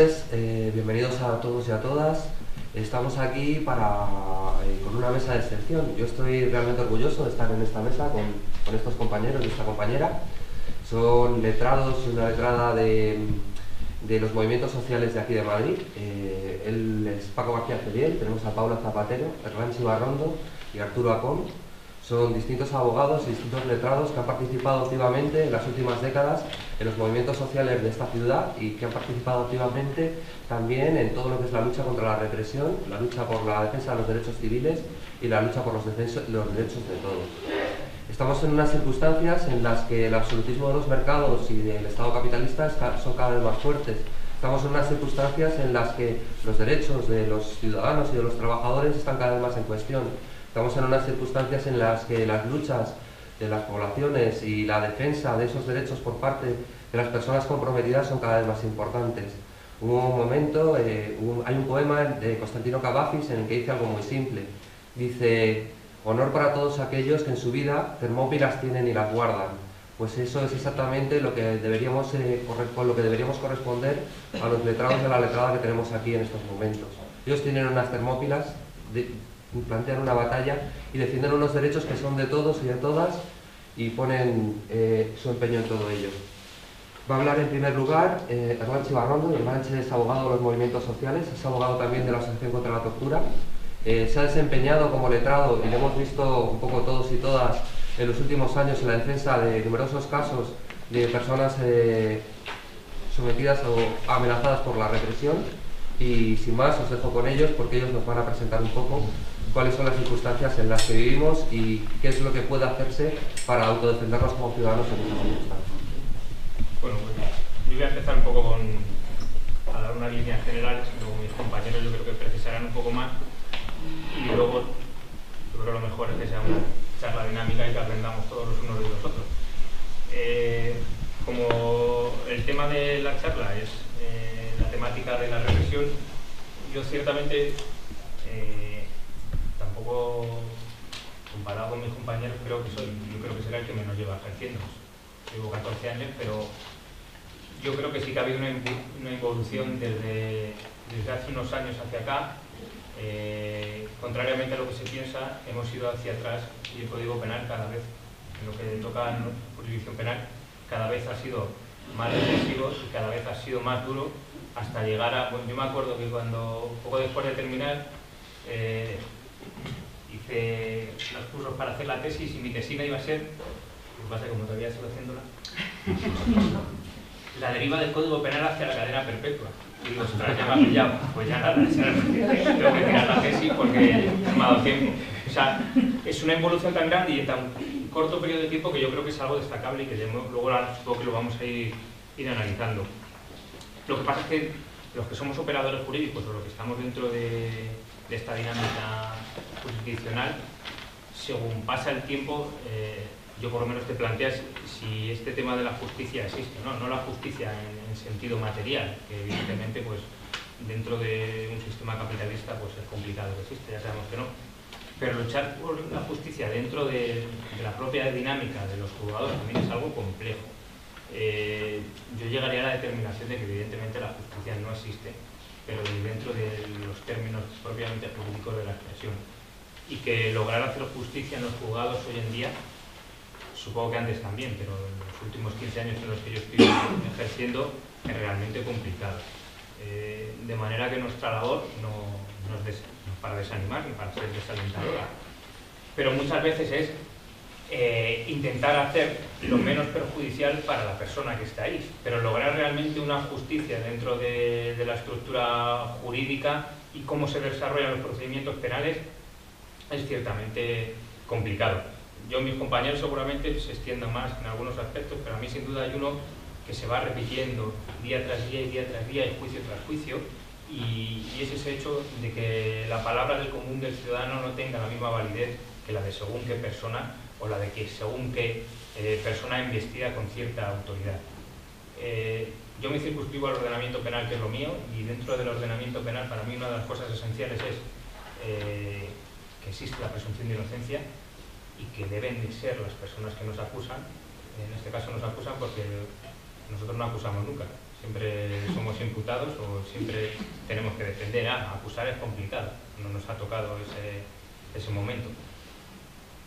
Eh, bienvenidos a todos y a todas. Estamos aquí para, eh, con una mesa de excepción. Yo estoy realmente orgulloso de estar en esta mesa con, con estos compañeros y esta compañera. Son letrados y una letrada de, de, los movimientos sociales de aquí de Madrid. Eh, él es Paco García Celiel, tenemos a Paula Zapatero, Ranchi Barrondo y Arturo Acón. Son distintos abogados y distintos letrados que han participado activamente en las últimas décadas en los movimientos sociales de esta ciudad y que han participado activamente también en todo lo que es la lucha contra la represión, la lucha por la defensa de los derechos civiles y la lucha por los, derechos de todos. Estamos en unas circunstancias en las que el absolutismo de los mercados y del Estado capitalista son cada vez más fuertes. Estamos en unas circunstancias en las que los derechos de los ciudadanos y de los trabajadores están cada vez más en cuestión Estamos en unas circunstancias en las que las luchas de las poblaciones y la defensa de esos derechos por parte de las personas comprometidas son cada vez más importantes. Hubo un momento, eh, hay un poema de Constantino Cavafis en el que dice algo muy simple. Dice, honor para todos aquellos que en su vida termópilas tienen y las guardan. Pues eso es exactamente lo que deberíamos, eh, lo que deberíamos corresponder a los letrados de la letrada que tenemos aquí en estos momentos. Ellos tienen unas termópilas de, plantean una batalla y defienden unos derechos que son de todos y de todas y ponen eh, su empeño en todo ello. Va a hablar en primer lugar eh, Erlanche Barrondo. Erlanche es abogado de los movimientos sociales, es abogado también de la Asociación contra la Tortura. Eh, se ha desempeñado como letrado y lo hemos visto un poco todos y todas en los últimos años en la defensa de numerosos casos de personas eh, sometidas o amenazadas por la represión. Y sin más, os dejo con ellos porque ellos nos van a presentar un poco cuáles son las circunstancias en las que vivimos y qué es lo que puede hacerse para autodefendernos como ciudadanos en esas circunstancias. Bueno, pues yo voy a empezar un poco con a dar una línea general, luego mis compañeros yo creo que precisarán un poco más y luego yo creo que lo mejor es que sea una charla dinámica y que aprendamos todos los unos de los otros. Eh, como el tema de la charla es eh, la temática de la represión, yo ciertamente eh, comparado con mis compañeros, creo que soy, yo creo que será el que menos lleva ejerciendo. Llevo 14 años, pero yo creo que sí que ha habido una, una evolución desde, desde, hace unos años hacia acá. Eh, contrariamente a lo que se piensa, hemos ido hacia atrás y el Código Penal cada vez, en lo que toca a la jurisdicción penal, cada vez ha sido más represivo y cada vez ha sido más duro hasta llegar a... Bueno, yo me acuerdo que cuando, poco después de terminar, eh, hice los cursos para hacer la tesis y mi tesina iba a ser, que pasa como todavía estoy haciéndola, la deriva del Código Penal hacia la cadena perpetua. Y digo, ostras, ya me ha. Pues ya nada, tengo que tirar la tesis porque me ha dado tiempo. O sea, es una evolución tan grande y en tan corto periodo de tiempo que yo creo que es algo destacable y que luego supongo que lo vamos a ir, ir analizando. Lo que pasa es que los que somos operadores jurídicos o los que estamos dentro de, de esta dinámica jurisdiccional, según pasa el tiempo, eh, yo por lo menos te planteas si este tema de la justicia existe, no, no la justicia en, sentido material, que evidentemente pues dentro de un sistema capitalista pues es complicado que existe, ya sabemos que no, pero luchar por la justicia dentro de, la propia dinámica de los jugadores también es algo complejo. Eh, yo llegaría a la determinación de que evidentemente la justicia no existe, pero dentro de los términos propiamente jurídicos de la expresión. Y que lograr hacer justicia en los juzgados hoy en día, supongo que antes también, pero en los últimos 15 años en los que yo estoy ejerciendo, es realmente complicado. Eh, de manera que nuestra labor no, es para desanimar ni para ser desalentadora, pero muchas veces es eh, intentar hacer lo menos perjudicial para la persona que está ahí, pero lograr realmente una justicia dentro de, la estructura jurídica y cómo se desarrollan los procedimientos penales es ciertamente complicado. Yo, mis compañeros seguramente se extiendan más en algunos aspectos, pero a mí sin duda hay uno que se va repitiendo día tras día y día tras día y juicio tras juicio y, y es ese hecho de que la palabra del común del ciudadano no tenga la misma validez que la de según qué persona o la de que según qué eh, persona investiga con cierta autoridad. Eh, yo me circunscribo al ordenamiento penal, que es lo mío, y dentro del ordenamiento penal para mí una de las cosas esenciales es eh, que existe la presunción de inocencia y que deben de ser las personas que nos acusan, en este caso nos acusan porque nosotros no acusamos nunca, siempre somos imputados o siempre tenemos que defender. Ah, acusar es complicado, no nos ha tocado ese, ese momento.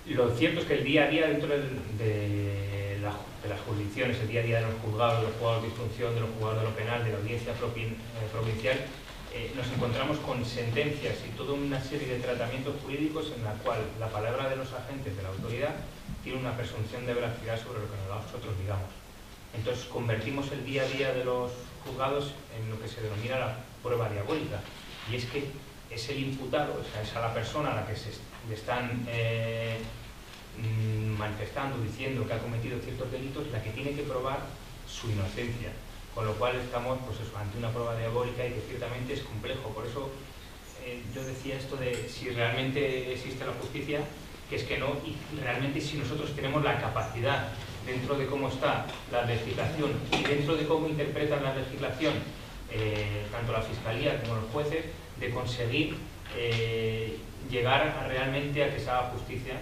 Lo cierto es que el día a día dentro de, las jurisdicciones, el día a día de los juzgados, de los juzgados de instrucción, de los juzgados de lo penal, de la audiencia eh, provincial, eh, nos encontramos con sentencias y toda una serie de tratamientos jurídicos en la cual la palabra de los agentes de la autoridad tiene una presunción de veracidad sobre lo que nosotros digamos. Entonces convertimos el día a día de los juzgados en lo que se denomina la prueba diabólica. Y es que es el imputado, o sea, es a la persona a la que se le están eh, mm, manifestando, diciendo que ha cometido ciertos delitos, la que tiene que probar su inocencia. Con lo cual estamos pues ante una prueba diabólica y que ciertamente es complejo. Por eso eh, yo decía esto de si realmente existe la justicia, que es que no, y realmente si nosotros tenemos la capacidad dentro de cómo está la legislación y dentro de cómo interpretan la legislación eh, tanto la Fiscalía como los jueces, de conseguir eh, llegar realmente a que se haga justicia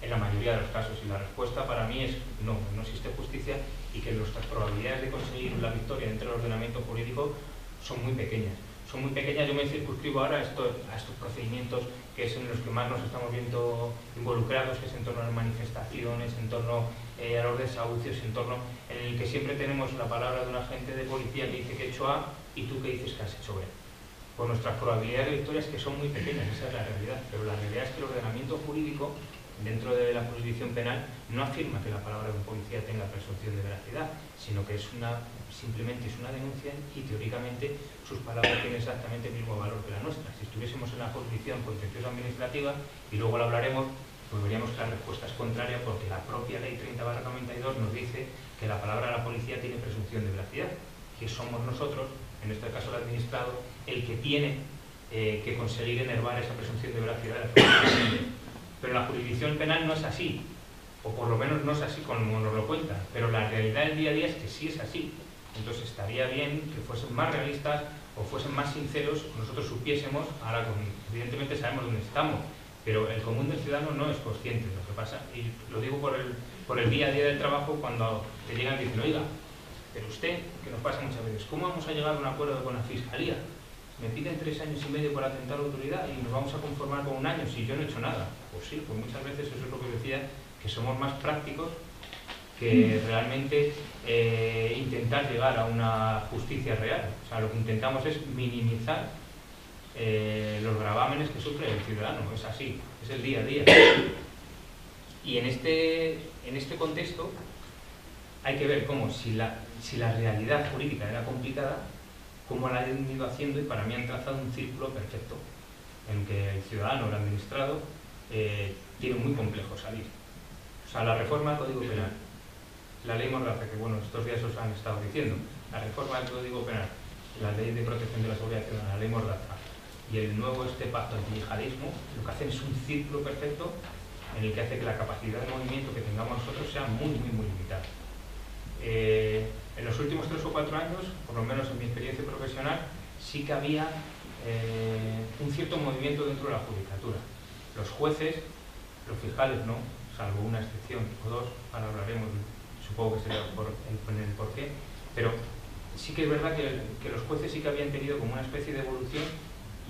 en la mayoría de los casos. Y la respuesta para mí es no, no existe justicia y que nuestras probabilidades de conseguir la victoria dentro del ordenamiento jurídico son muy pequeñas. Son muy pequeñas, yo me circunscribo ahora a estos, a estos procedimientos que es en los que más nos estamos viendo involucrados, que es en torno a las manifestaciones, en torno eh, a los desahucios, en torno en el que siempre tenemos la palabra de un agente de policía que dice que he hecho A y tú que dices que has hecho B. Pues nuestras probabilidades de victoria es que son muy pequeñas, esa es la realidad, pero la realidad es que el ordenamiento jurídico dentro de la jurisdicción penal no afirma que la palabra de un policía tenga presunción de veracidad, sino que es una, simplemente es una denuncia y teóricamente sus palabras tienen exactamente el mismo valor que la nuestra. Si estuviésemos en la jurisdicción contenciosa administrativa, y luego lo hablaremos, pues veríamos que la respuesta es contraria porque la propia ley 30-92 nos dice que la palabra de la policía tiene presunción de veracidad, que somos nosotros, en este caso el administrado, el que tiene eh, que conseguir enervar esa presunción de veracidad pero la jurisdicción penal no es así, o por lo menos no es así como nos lo cuentan, pero la realidad del día a día es que sí es así. Entonces estaría bien que fuesen más realistas o fuesen más sinceros, nosotros supiésemos, ahora evidentemente sabemos dónde estamos, pero el común del ciudadano no es consciente de lo que pasa. Y lo digo por el, por el día a día del trabajo cuando te llegan y dicen, oiga, pero usted, que nos pasa muchas veces, ¿cómo vamos a llegar a un acuerdo con la Fiscalía? Me piden tres años y medio por atentar a la autoridad y nos vamos a conformar con un año si yo no he hecho nada. Pues sí, pues muchas veces eso es lo que decía, que somos más prácticos que mm. realmente eh, intentar llegar a una justicia real. O sea, lo que intentamos es minimizar eh, los gravámenes que sufre el ciudadano. Es así, es el día a día. Y en este, en este contexto hay que ver cómo si la, si la realidad jurídica era complicada, cómo la han ido haciendo y para mí han trazado un círculo perfecto en que el ciudadano, el administrado, eh, tiene muy complejo salir. O sea, la reforma del Código Penal, la ley Mordaza, que bueno, estos días os han estado diciendo, la reforma del Código Penal, la ley de protección de la seguridad ciudadana, la ley Mordaza y el nuevo este pacto antiyihadismo, lo que hacen es un círculo perfecto en el que hace que la capacidad de movimiento que tengamos nosotros sea muy, muy, muy limitada. Eh, en los últimos tres o cuatro años, por lo menos en mi experiencia profesional, sí que había eh, un cierto movimiento dentro de la judicatura. Los jueces, los fiscales no, salvo una excepción o dos, ahora hablaremos, supongo que será por el, el por qué, pero sí que es verdad que, los jueces sí que habían tenido como una especie de evolución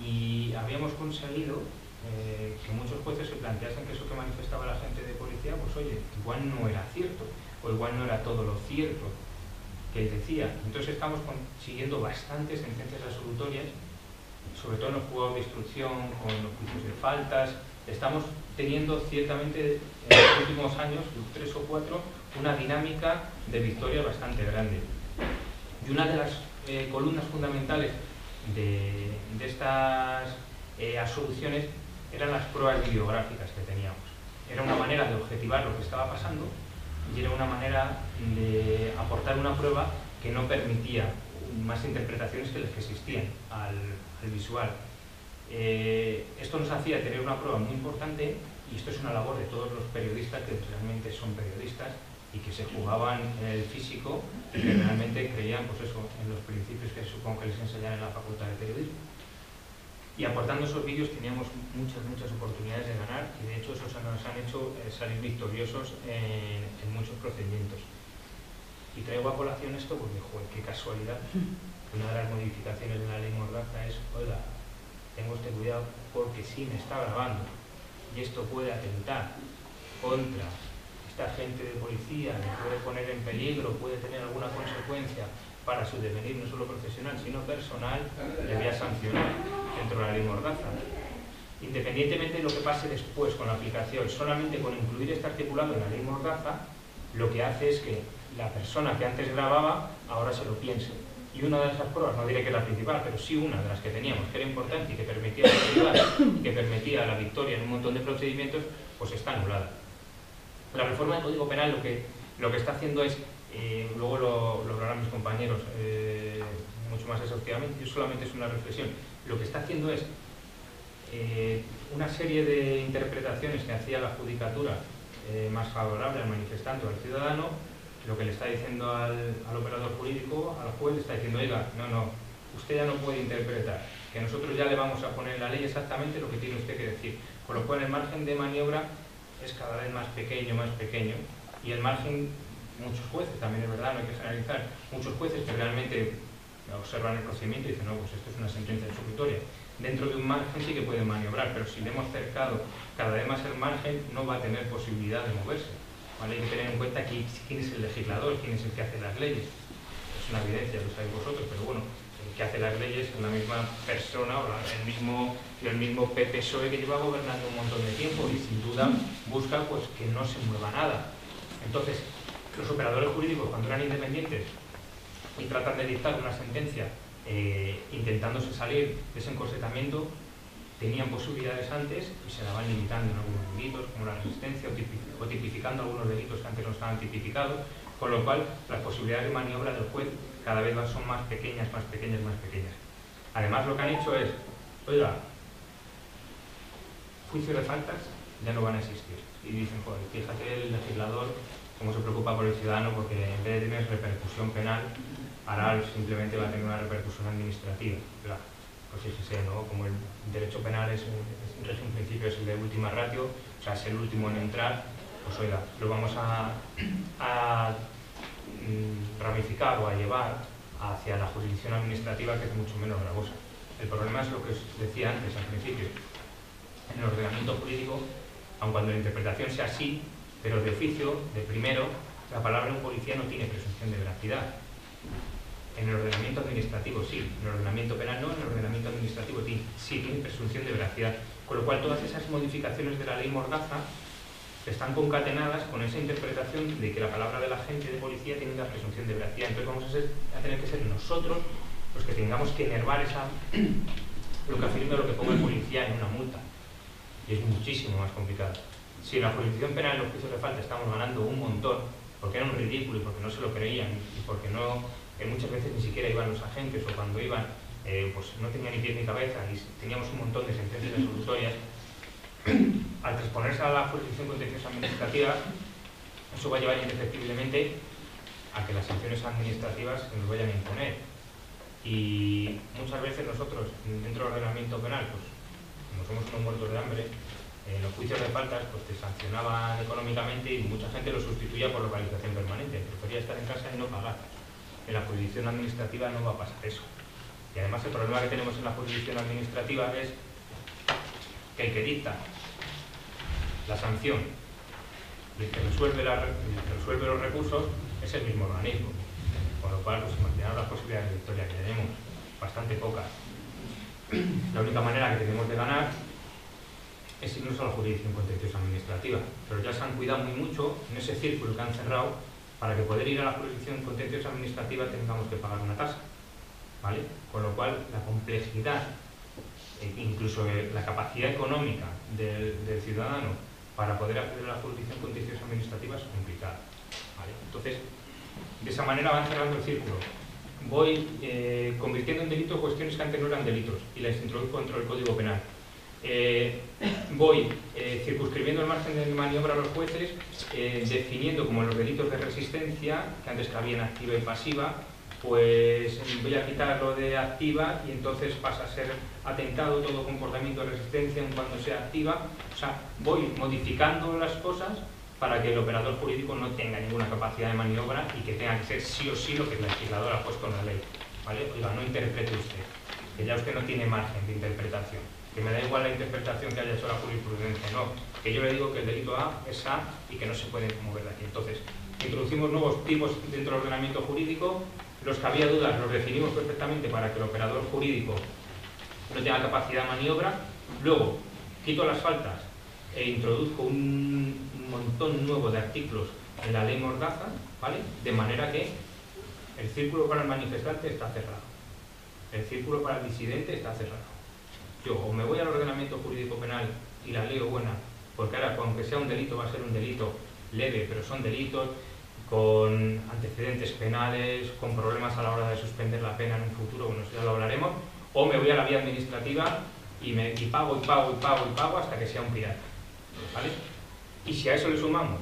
y habíamos conseguido eh, que muchos jueces se planteasen que eso que manifestaba la gente de policía, pues oye, igual no era cierto, o igual no era todo lo cierto, que él decía. Entonces estamos consiguiendo bastantes sentencias absolutorias, sobre todo en los juegos de instrucción, con los juicios de faltas. Estamos teniendo ciertamente en los últimos años, tres o cuatro, una dinámica de victoria bastante grande. Y una de las eh, columnas fundamentales de, estas eh, absoluciones eran las pruebas videográficas que teníamos. Era una manera de objetivar lo que estaba pasando y era una manera de aportar una prueba que no permitía más interpretaciones que las que existían al, visual. Eh, esto nos hacía tener una prueba muy importante y esto es una labor de todos los periodistas que realmente son periodistas y que se jugaban en el físico y que realmente creían pues eso, en los principios que supongo que les enseñan en la facultad de periodismo y aportando esos vídeos teníamos muchas, muchas oportunidades de ganar y de hecho eso nos han hecho eh, salir victoriosos en, muchos procedimientos. Y traigo a colación esto porque, joder, qué casualidad. Una de las modificaciones de la ley Mordaza es, oiga, tengo este cuidado porque sí me está grabando y esto puede atentar contra esta gente de policía, me puede poner en peligro, puede tener alguna consecuencia para su devenir no solo profesional sino personal, le voy a sancionar dentro de la ley Mordaza. Independientemente de lo que pase después con la aplicación, solamente con incluir este articulado en la ley Mordaza, lo que hace es que la persona que antes grababa ahora se lo piense y una de esas pruebas, no diré que la principal, pero sí una de las que teníamos, que era importante y que permitía la que permitía la victoria en un montón de procedimientos, pues está anulada. La reforma del Código Penal lo que, lo que está haciendo es, eh, luego lo, lo, hablarán mis compañeros eh, mucho más exhaustivamente, yo solamente es una reflexión, lo que está haciendo es eh, una serie de interpretaciones que hacía la judicatura más favorable al manifestante o al ciudadano, lo que le está diciendo al, operador jurídico, al juez, le está diciendo, oiga, no, no, usted ya no puede interpretar, que nosotros ya le vamos a poner en la ley exactamente lo que tiene usted que decir. Con lo cual el margen de maniobra es cada vez más pequeño, más pequeño, y el margen, muchos jueces, también es verdad, no hay que generalizar, muchos jueces que realmente observan el procedimiento y dicen, no, pues esto es una sentencia ejecutoria. Dentro de un margen sí que pueden maniobrar, pero si le hemos cercado cada vez más el margen, no va a tener posibilidad de moverse. Hay que tener en cuenta quién es el legislador, quién es el que hace las leyes. Es una evidencia, lo sabéis vosotros, pero bueno, el que hace las leyes es la misma persona o el mismo, el mismo PPSOE que lleva gobernando un montón de tiempo y sin duda busca pues, que no se mueva nada. Entonces, los operadores jurídicos cuando eran independientes y tratan de dictar una sentencia eh, intentándose salir de ese encorsetamiento, tenían posibilidades antes y se la van limitando en algunos delitos, como la resistencia, o tipificando algunos delitos que antes no estaban tipificados, con lo cual las posibilidades de maniobra del juez cada vez son más pequeñas, más pequeñas, más pequeñas. Además lo que han hecho es, oiga, juicios de faltas ya no van a existir. Y dicen, joder, fíjate el legislador cómo se preocupa por el ciudadano porque en vez de tener repercusión penal, ahora simplemente va a tener una repercusión administrativa pues fíjese, ¿no? como el derecho penal es, un principio es el de última ratio, o sea, es el último en entrar, pues oiga, lo vamos a, mm, ramificar o a llevar hacia la jurisdicción administrativa que es mucho menos gravosa. El problema es lo que os decía antes, al principio. En el ordenamiento jurídico, aun cuando la interpretación sea así, pero de oficio, de primero, la palabra de un policía no tiene presunción de veracidad. En el ordenamiento administrativo sí, en el ordenamiento penal no, en el ordenamiento administrativo sí, tiene presunción de veracidad. Con lo cual todas esas modificaciones de la ley Mordaza están concatenadas con esa interpretación de que la palabra de la gente de policía tiene una presunción de veracidad. Entonces vamos a, tener que ser nosotros los que tengamos que enervar esa, lo que afirma lo que ponga el policía en una multa. Y es muchísimo más complicado. Si en la jurisdicción penal en los juicios de falta estamos ganando un montón, porque era un ridículo y porque no se lo creían y porque no muchas veces ni siquiera iban los agentes o cuando iban eh, pues no tenía ni pies ni cabeza y teníamos un montón de sentencias resolutorias, al transponerse a la jurisdicción contenciosa administrativa, eso va a llevar indefectiblemente a que las sanciones administrativas se nos vayan a imponer. Y muchas veces nosotros, dentro del ordenamiento penal, pues como somos unos muertos de hambre, en los juicios de faltas pues te sancionaban económicamente y mucha gente lo sustituía por localización permanente, prefería estar en casa y no pagar en la jurisdicción administrativa no va a pasar eso. Y además el problema que tenemos en la jurisdicción administrativa es que el que dicta la sanción y el que resuelve, los recursos es el mismo organismo. Con lo cual, pues imaginar las posibilidades de victoria que tenemos, bastante pocas. La única manera que tenemos de ganar es a la jurisdicción contenciosa administrativa. Pero ya se han cuidado muy mucho en ese círculo que han cerrado para que poder ir a la jurisdicción contenciosa administrativa tengamos que pagar una tasa. ¿vale? Con lo cual, la complejidad, e incluso la capacidad económica del, ciudadano para poder acceder a la jurisdicción contenciosa administrativa es complicada. Entonces, de esa manera van cerrando el círculo. Voy eh, convirtiendo en delito cuestiones que antes no eran delitos y las introduzco dentro del Código Penal. Eh, voy eh, circunscribiendo el margen de maniobra a los jueces, eh, definiendo como los delitos de resistencia, que antes cabían activa y pasiva, pues voy a quitar lo de activa y entonces pasa a ser atentado todo comportamiento de resistencia en cuando sea activa. O sea, voy modificando las cosas para que el operador jurídico no tenga ninguna capacidad de maniobra y que tenga que ser sí o sí lo que el legislador ha puesto en la ley. ¿vale? Oiga, no interprete usted, que ya usted no tiene margen de interpretación, que me da igual la interpretación que haya hecho la jurisprudencia, no, que yo le digo que el delito A es A y que no se puede mover de aquí. Entonces, introducimos nuevos tipos dentro del ordenamiento jurídico, los que había dudas los definimos perfectamente para que el operador jurídico no tenga capacidad de maniobra, luego quito las faltas e introduzco un montón nuevo de artículos en la ley Mordaza, ¿vale? De manera que el círculo para el manifestante está cerrado, el círculo para el disidente está cerrado. Yo o me voy al ordenamiento jurídico penal y la leo buena, porque ahora, aunque sea un delito, va a ser un delito leve, pero son delitos con antecedentes penales, con problemas a la hora de suspender la pena en un futuro, bueno, eso ya lo hablaremos, o me voy a la vía administrativa y, me, y pago y pago y pago y pago hasta que sea un pirata. ¿Vale? Y si a eso le sumamos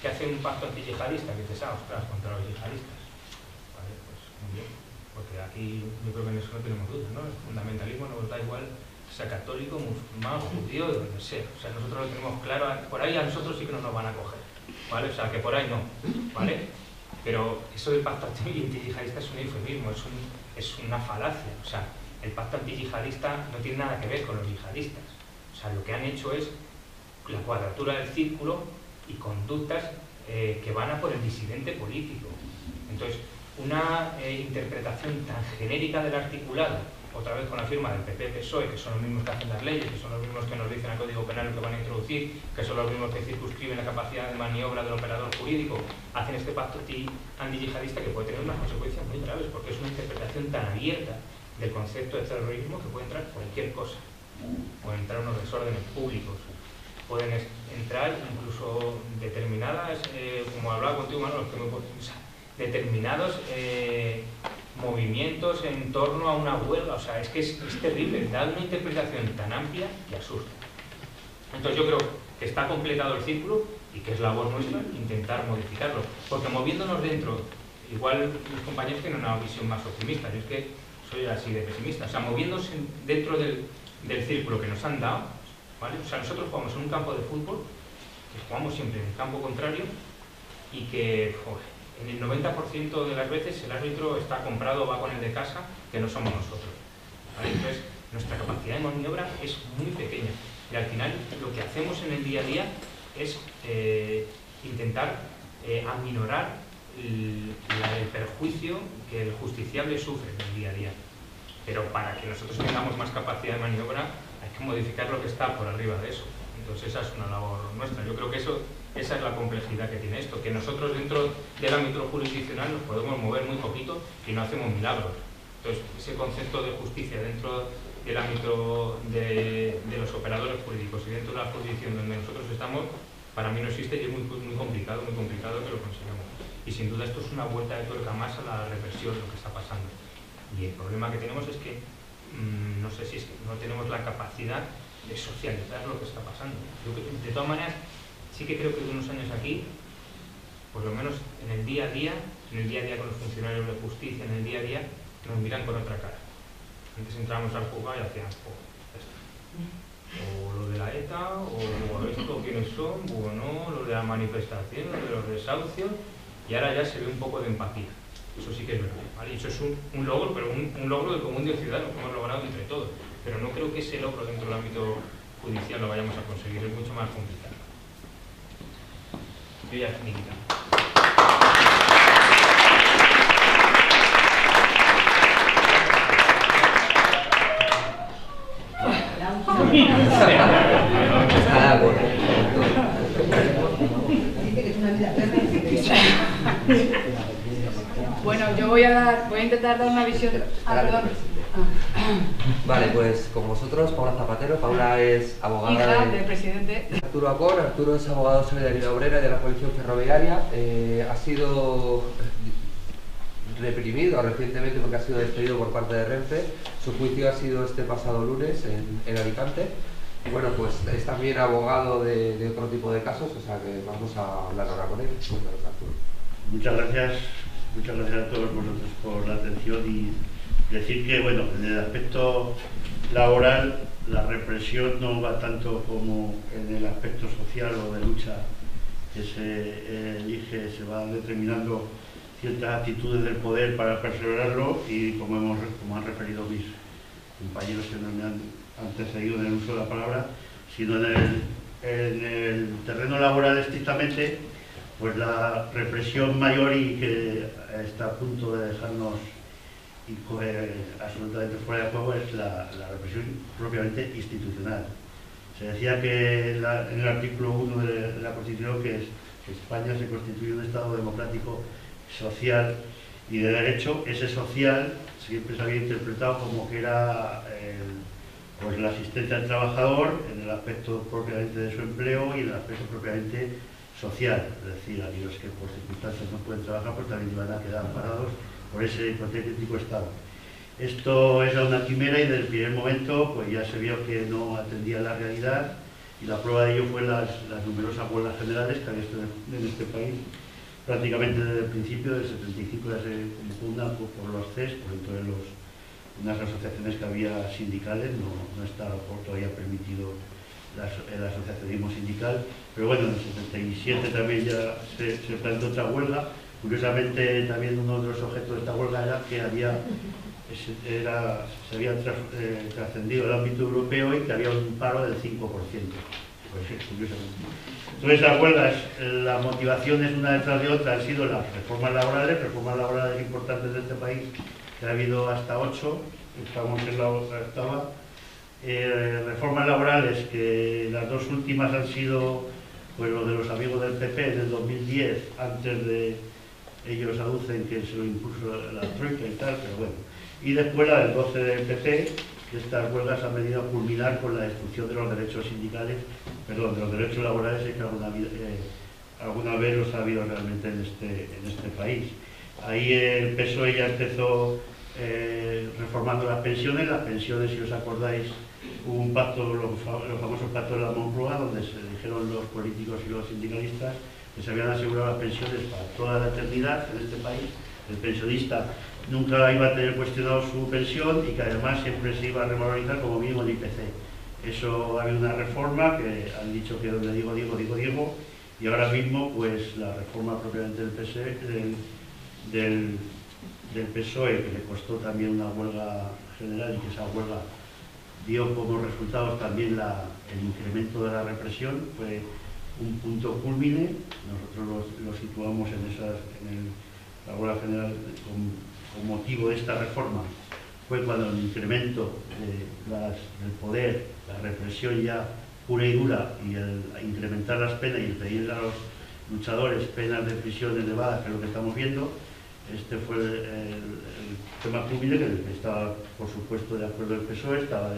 que hace un pacto antiyihadista, que dices, ah, ostras, contra los yihadistas, ¿vale? Pues muy bien, porque aquí yo creo que en eso no tenemos dudas, ¿no? El fundamentalismo nos da igual sea católico, musulmán, judío, de donde sea. O sea, nosotros lo tenemos claro, por ahí a nosotros sí que no nos van a coger, ¿vale? O sea, que por ahí no, ¿vale? Pero eso del pacto antiyihadista es un eufemismo, es, un, es una falacia, o sea, el pacto antiyihadista no tiene nada que ver con los yihadistas. O sea, lo que han hecho es la cuadratura del círculo y conductas eh, que van a por el disidente político. Entonces, una eh, interpretación tan genérica del articulado, otra vez con la firma del PP PSOE, que son los mismos que hacen las leyes, que son los mismos que nos dicen al Código Penal lo que van a introducir, que son los mismos que circunscriben la capacidad de maniobra del operador jurídico, hacen este pacto antiyihadista que puede tener unas consecuencias muy graves, porque es una interpretación tan abierta del concepto de terrorismo que puede entrar cualquier cosa. Pueden entrar unos desórdenes públicos, pueden entrar incluso determinadas, eh, como hablaba contigo Manuel, que me, determinados eh, movimientos en torno a una huelga, o sea, es que es, terrible, da una interpretación tan amplia que asusta. Entonces yo creo que está completado el círculo y que es labor nuestra intentar modificarlo, porque moviéndonos dentro, igual mis compañeros tienen una visión más optimista, yo es que soy así de pesimista, o sea, moviéndose dentro del, del círculo que nos han dado, o sea, nosotros jugamos en un campo de fútbol, que jugamos siempre en el campo contrario, y que en el 90% de las veces el árbitro está comprado va con el de casa, que no somos nosotros. Entonces, nuestra capacidad de maniobra es muy pequeña. Y al final, lo que hacemos en el día a día es eh, intentar eh, aminorar el, el perjuicio que el justiciable sufre en el día a día. Pero para que nosotros tengamos más capacidad de maniobra, modificar lo que está por arriba de eso. Entonces esa es una labor nuestra. Yo creo que eso, esa es la complejidad que tiene esto, que nosotros dentro del ámbito jurisdiccional nos podemos mover muy poquito y no hacemos milagros. Entonces ese concepto de justicia dentro del ámbito de, los operadores jurídicos y dentro de la jurisdicción donde nosotros estamos, para mí no existe y es muy, muy complicado, muy complicado que lo consigamos. Y sin duda esto es una vuelta de tuerca más a la represión, lo que está pasando. Y el problema que tenemos es que Mm, no sé si es que no tenemos la capacidad de socializar lo que está pasando. de todas maneras, sí que creo que unos años aquí, por lo menos en el día a día, en el día a día con los funcionarios de justicia, en el día a día, nos miran con otra cara. Antes entrábamos al juzgado y hacían, oh, o lo de la ETA, o esto, quiénes son, o no, lo de la manifestación, lo de los desahucios, y ahora ya se ve un poco de empatía. Eso sí que es verdad. ¿vale? Eso es un, logro, pero un, logro del común de ciudadanos que hemos logrado entre todos. Pero no creo que ese logro dentro del ámbito judicial lo vayamos a conseguir, es mucho más complicado. Yo ya Bueno, yo voy a, dar, voy a intentar dar una visión... Ah, perdón. Vale, pues con vosotros, Paula Zapatero. Paula es abogada Hija del presidente. Arturo Acor. Arturo es abogado de Solidaridad Obrera de la Coalición Ferroviaria. Eh, ha sido reprimido recientemente porque ha sido despedido por parte de Renfe. Su juicio ha sido este pasado lunes en, Alicante. Y bueno, pues es también abogado de, otro tipo de casos, o sea que vamos a hablar ahora con él. Muchas gracias Muchas gracias a todos vosotros por la atención y decir que, bueno, en el aspecto laboral la represión no va tanto como en el aspecto social o de lucha que se eh, elige, se van determinando ciertas actitudes del poder para perseverarlo y como, hemos, como han referido mis compañeros que no me han antecedido en el uso de la palabra, sino en el, en el terreno laboral estrictamente, pues la represión mayor y que está a punto de dejarnos absolutamente fuera de juego es la, represión propiamente institucional. Se decía que en el artículo 1 de la Constitución que, es, España se constituye un Estado democrático, social y de derecho. Ese social siempre se había interpretado como que era pues la asistencia al trabajador en el aspecto propiamente de su empleo y en el aspecto propiamente social, es decir, aquellos que por circunstancias no pueden trabajar pues también iban a quedar parados por ese hipotético estado. Esto era una quimera y desde el primer momento pues ya se vio que no atendía la realidad y la prueba de ello fue las, numerosas huelgas generales que había en este país. Prácticamente desde el principio del 75 ya se impugna por, los CES, por entonces los, unas asociaciones que había sindicales, no, no está todavía permitido el asociacionismo sindical, pero bueno, en el 77 también ya se, se planteó otra huelga, curiosamente también uno de los objetos de esta huelga era que había, se había eh, trascendido el ámbito europeo y que había un paro del 5%, pues. Entonces las huelgas, la motivación es una detrás de otra, han sido las reformas laborales, reformas laborales importantes de este país, que ha habido hasta ocho, estamos en la octava, eh, reformas laborales que las dos últimas han sido pues lo de los amigos del PP en el 2010, antes de ellos aducen que se lo impuso la, Troika y tal, pero bueno. Y después la del 12 del PP, que estas huelgas han venido a culminar con la destrucción de los derechos sindicales, perdón, de los derechos laborales que alguna, eh, alguna vez los ha habido realmente en este, en este país. Ahí el PSOE ya empezó eh, reformando las pensiones, las pensiones, si os acordáis, hubo un pacto, los, famosos pactos de la Moncloa, donde se dijeron los políticos y los sindicalistas que se habían asegurado las pensiones para toda la eternidad en este país. El pensionista nunca iba a tener cuestionado su pensión y que además siempre se iba a revalorizar como mínimo el IPC. Eso había una reforma que han dicho que donde digo, digo, digo, digo, y ahora mismo pues la reforma propiamente del, PSOE, que le costó también una huelga general y que esa huelga dio como resultado también el incremento de la represión, fue un punto culmine, nosotros lo, situamos en, esas, en la huelga general con, motivo de esta reforma, fue cuando el incremento del poder, la represión ya pura y dura y el incrementar las penas y el pedirle a los luchadores penas de prisión elevadas, que es lo que estamos viendo, este fue el, tema culmine que estaba por supuesto de acuerdo el PSOE, estaba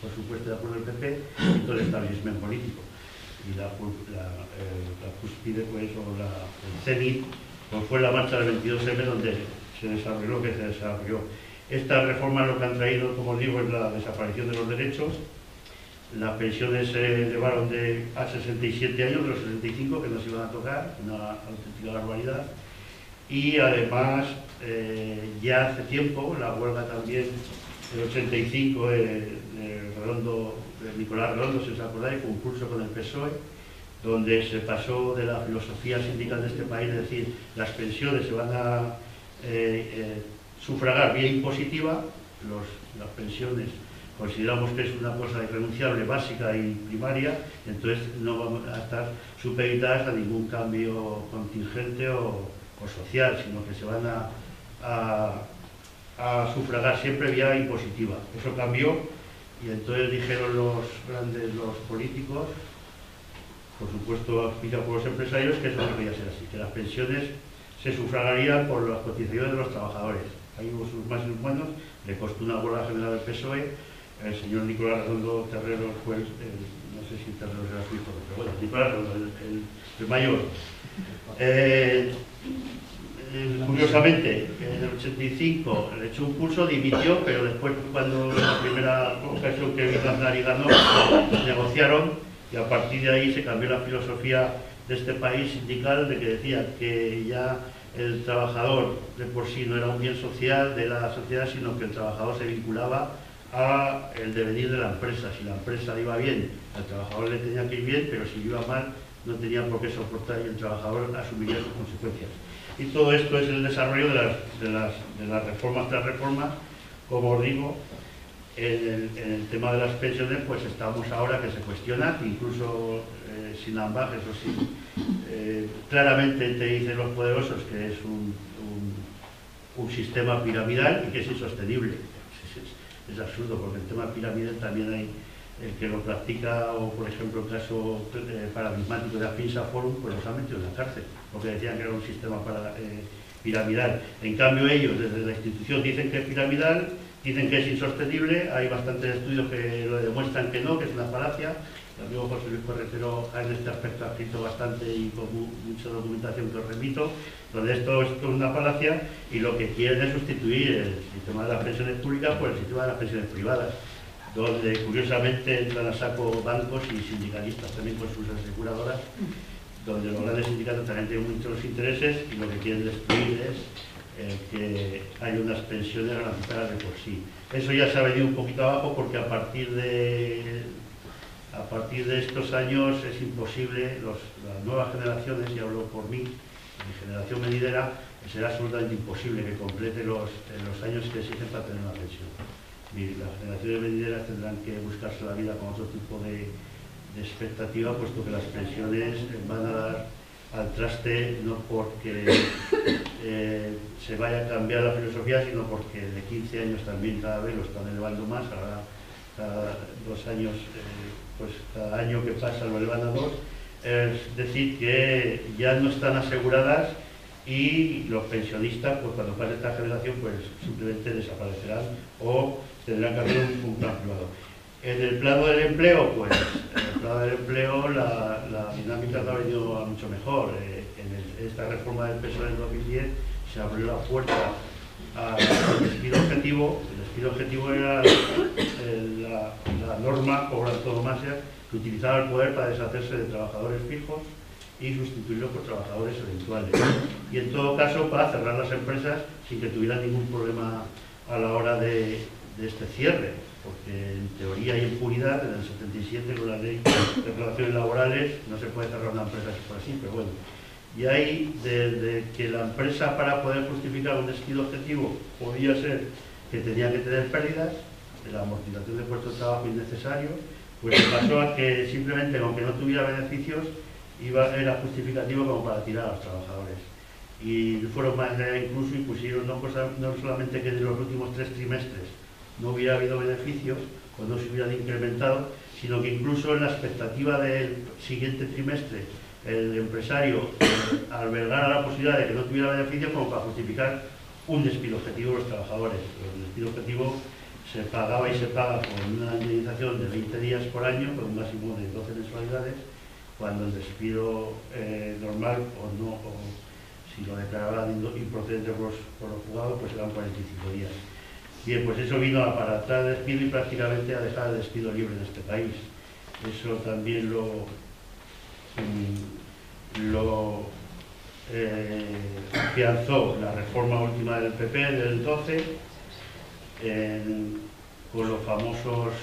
por supuesto de acuerdo el PP y todo el establecimiento político. Y la, la, cúspide pues, o la, el pues fue la marcha del 22M donde se desarrolló lo que se desarrolló. Estas reformas lo que han traído, como digo, es la desaparición de los derechos. Las pensiones se elevaron de, a 67 años, de los 65 que nos iban a tocar, una auténtica barbaridad y además eh, ya hace tiempo la huelga también del 85 de, Nicolás Redondo, si os acordáis, concurso con el PSOE, donde se pasó de la filosofía sindical de este país, es decir, las pensiones se van a eh, eh, sufragar vía impositiva, las pensiones consideramos que es una cosa irrenunciable, básica y primaria, entonces no vamos a estar supeditadas a ningún cambio contingente o, o social, sino que se van a, sufragar siempre vía impositiva. Eso cambió y entonces dijeron los grandes, los políticos, por supuesto explica por los empresarios, que eso no podía ser así, que las pensiones se sufragarían por las cotizaciones de los trabajadores. Hubo sus más buenos, le costó una bola general del PSOE, el señor Nicolás Redondo Terrero fue, no sé si Terrero era su hijo, pero bueno, Nicolás Redondo, el, mayor. Eh, curiosamente, en el 85 le echó un curso, dimitió, pero después cuando la primera ocasión que vino y ganó, negociaron y a partir de ahí se cambió la filosofía de este país sindical de que decía que ya el trabajador de por sí no era un bien social de la sociedad, sino que el trabajador se vinculaba a el devenir de la empresa. Si la empresa iba bien, al trabajador le tenía que ir bien, pero si iba mal, no tenían por qué soportar y el trabajador asumiría sus consecuencias. Y todo esto es el desarrollo de las, de las, de las reformas tras reformas, como os digo, en el, tema de las pensiones, pues estamos ahora que se cuestiona, incluso eh, sin ambajes o sin... Eh, claramente te dicen los poderosos que es un, un, sistema piramidal y que es insostenible. Es, absurdo, porque el tema piramidal también hay el que lo practica, o por ejemplo el caso eh, paradigmático de Afinsa Forum, pues los han metido en la cárcel, porque decían que era un sistema para, piramidal. En cambio ellos, desde la institución, dicen que es piramidal, Dicen que es insostenible, hay bastantes estudios que lo demuestran que no, que es una falacia. El amigo José Luis Corretero en este aspecto ha escrito bastante y con mucha documentación que os remito, donde esto es una falacia y lo que quieren es sustituir el sistema de las pensiones públicas por el sistema de las pensiones privadas, donde curiosamente entran a saco bancos y sindicalistas también con sus aseguradoras, donde los grandes sindicatos también tienen muchos intereses y lo que quieren destruir es eh, que hay unas pensiones garantizadas de por sí. Eso ya se ha venido un poquito abajo porque a partir de, a partir de estos años es imposible, las nuevas generaciones, y hablo por mí, mi generación venidera, será absolutamente imposible que complete los, los años que exigen para tener una pensión. Las generaciones venideras tendrán que buscarse la vida con otro tipo de, de expectativa, puesto que las pensiones van a dar al traste no porque eh, se vaya a cambiar la filosofía, sino porque de 15 años también cada vez lo están elevando más, ahora cada dos años, eh, pues cada año que pasa lo elevan a dos, es decir, que ya no están aseguradas y los pensionistas, pues cuando pase esta generación, pues simplemente desaparecerán o tendrán que hacer un, un plan privado. En el plano del empleo, pues en el plano del empleo la, dinámica no ha venido a mucho mejor. Eh, en esta reforma del PSOE en 2010 se abrió la puerta al despido objetivo. El despido objetivo era la, norma por antonomasia que utilizaba el poder para deshacerse de trabajadores fijos y sustituirlos por trabajadores eventuales. Y en todo caso para cerrar las empresas sin que tuvieran ningún problema a la hora de este cierre porque en teoría hay impunidad, en el 77 con la ley de relaciones laborales no se puede cerrar una empresa por así, pero bueno. Y ahí, desde que la empresa para poder justificar un despido objetivo podía ser que tenía que tener pérdidas, la amortización de puestos de trabajo innecesario, pues pasó a que simplemente, aunque no tuviera beneficios, iba, era justificativo como para tirar a los trabajadores. Y fueron más allá incluso y pusieron no, no solamente que en los últimos tres trimestres no hubiera habido beneficios o no se hubieran incrementado, sino que incluso en la expectativa del siguiente trimestre el empresario albergara la posibilidad de que no tuviera beneficios como para justificar un despido objetivo de los trabajadores. El despido objetivo se pagaba y se paga con una indemnización de 20 días por año, con un máximo de 12 mensualidades, cuando el despido eh, normal o no, o si lo declaraban improcedente por los, por los jugados, pues eran 45 días. Bien, pues eso vino a aparatar despido y prácticamente a dejar el despido libre en este país. Eso también lo, mm, lo eh, afianzó la reforma última del PP del 12 con los famosos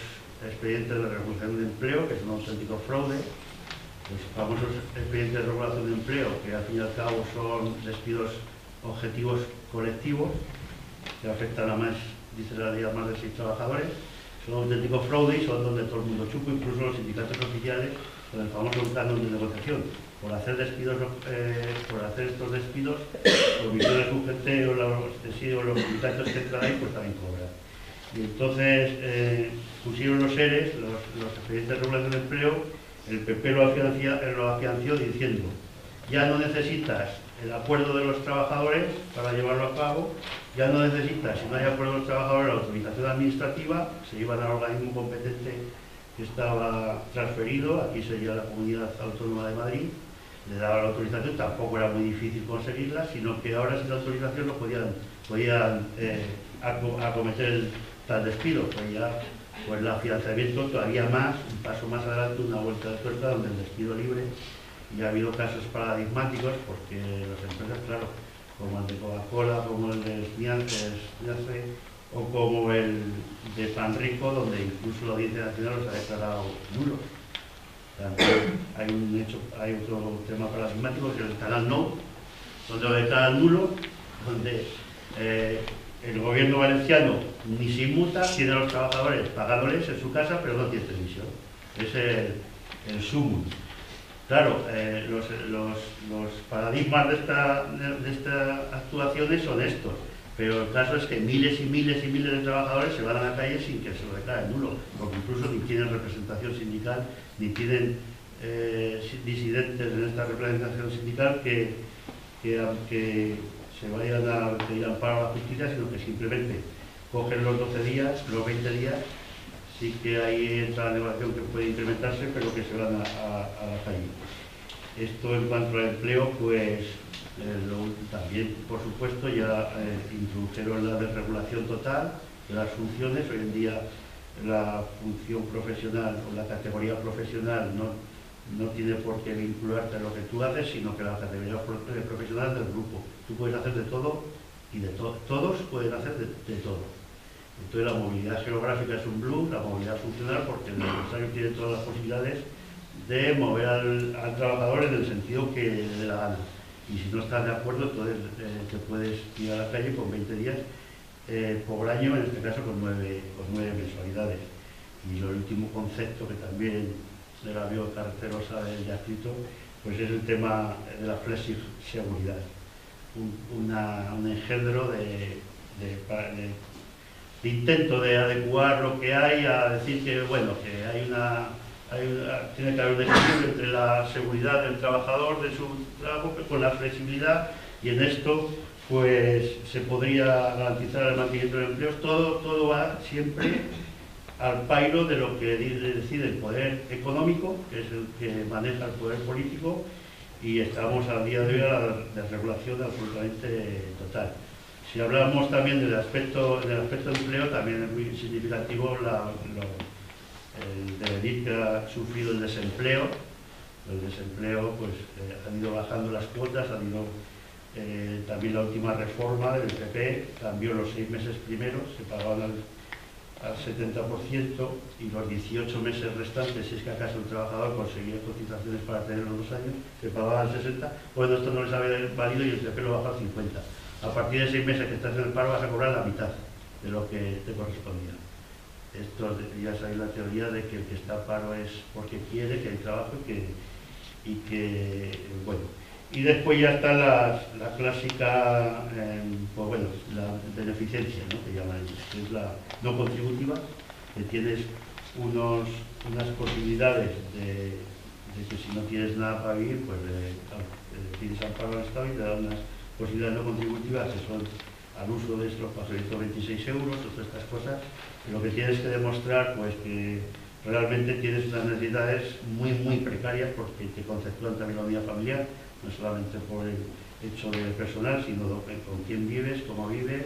expedientes de regulación de empleo, que es un auténtico fraude, los famosos expedientes de regulación de empleo, que al fin y al cabo son despidos objetivos colectivos, que afectan a más dice la ley a más de seis trabajadores, son auténticos fraude y son donde todo el mundo chupa, incluso los sindicatos oficiales, con el famoso canon de negociación. Por hacer despidos, eh, por hacer estos despidos, los millones de o los los sindicatos que entran ahí, pues también cobran. Y entonces eh, pusieron los seres, los, los expedientes de regulación de empleo, el PP lo, lo afianció diciendo, ya no necesitas el acuerdo de los trabajadores para llevarlo a cabo, ya no necesita, si no hay acuerdo de los trabajadores, la autorización administrativa, se iban al organismo competente que estaba transferido, aquí sería la Comunidad Autónoma de Madrid, le daba la autorización, tampoco era muy difícil conseguirla, sino que ahora sin la autorización no podían, podían eh, acometer tal despido, pues ya pues el afianzamiento todavía más, un paso más adelante, una vuelta de tuerca donde el despido libre, ya ha habido casos paradigmáticos porque las empresas, claro, como el de Coca-Cola, como el de Sniace, o como el de Pan Rico, donde incluso la Audiencia Nacional los ha declarado nulos. Hay, un hecho, hay otro tema paradigmático que el canal no, donde lo declaran nulo, donde eh, el gobierno valenciano ni se inmuta, tiene a los trabajadores pagándoles en su casa, pero no tiene televisión. Es el, el sumum. Claro, eh, los, los, paradigmas de, esta, de, estas actuaciones son estos, pero el caso es que miles y miles y miles de trabajadores se van a la calle sin que se lo declare nulo, porque incluso ni tienen representación sindical, ni tienen eh, disidentes en esta representación sindical que, que, que se vayan a pedir amparo a la justicia, sino que simplemente cogen los 12 días, los 20 días, sí que ahí entra la negociación que puede incrementarse, pero que se van a, la calle. Esto en cuanto al empleo, pues eh, también, por supuesto, ya eh, introdujeron la desregulación total de las funciones. Hoy en día la función profesional o la categoría profesional no no tiene por qué vincularte a lo que tú haces, sino que la categoría profesional del grupo. Tú puedes hacer de todo y de todo. Todos pueden hacer de, todo. Entonces la movilidad geográfica es un blue, la movilidad funcional, porque el empresario tiene todas las posibilidades de mover al, trabajador en el sentido que le dé la gana. Y si no estás de acuerdo, entonces eh, te puedes ir a la calle con 20 días eh, por año, en este caso con nueve, con nueve mensualidades. Y el último concepto que también de la biocarcerosa del yaquito, pues es el tema de la flexiseguridad, un, un engendro de, intento de adecuar lo que hay a decir que, bueno, que hay una, tiene que haber un equilibrio entre la seguridad del trabajador de su trabajo con la flexibilidad y en esto pues se podría garantizar el mantenimiento de empleos, todo, todo va siempre al pairo de lo que decide el poder económico, que es el que maneja el poder político, y estamos al día de hoy a la desregulación absolutamente total. Si hablamos también del aspecto, del aspecto de empleo, también es muy significativo el devenir que ha sufrido el desempleo. El desempleo pues, eh, han ido bajando las cuotas, han ido eh, también la última reforma del PP, cambió los seis meses primeros, se pagaban al 70% y los 18 meses restantes, si es que acaso el trabajador conseguía cotizaciones para tener dos años, se pagaba al 60%, bueno, esto no les había valido y el PP lo bajó al 50%. A partir de seis meses que estás en el paro vas a cobrar la mitad de lo que te correspondía. Esto ya sabéis la teoría de que el que está paro es porque quiere, que hay trabajo y que, y que bueno, y después ya está la, clásica, em, pues bueno, la beneficencia, ¿no? que llaman ellos, que es la no contributiva, que tienes unos, unas posibilidades de, que si no tienes nada para vivir, pues tienes amparo al Estado y te dan unas posibilidades no contributivas que son al uso de estos pasaditos 26 euros, todas estas cosas, lo que tienes que demostrar pues que realmente tienes unas necesidades muy, muy precarias porque te conceptúan también la unidad familiar, no solamente por el hecho del personal, sino con quién vives, cómo vives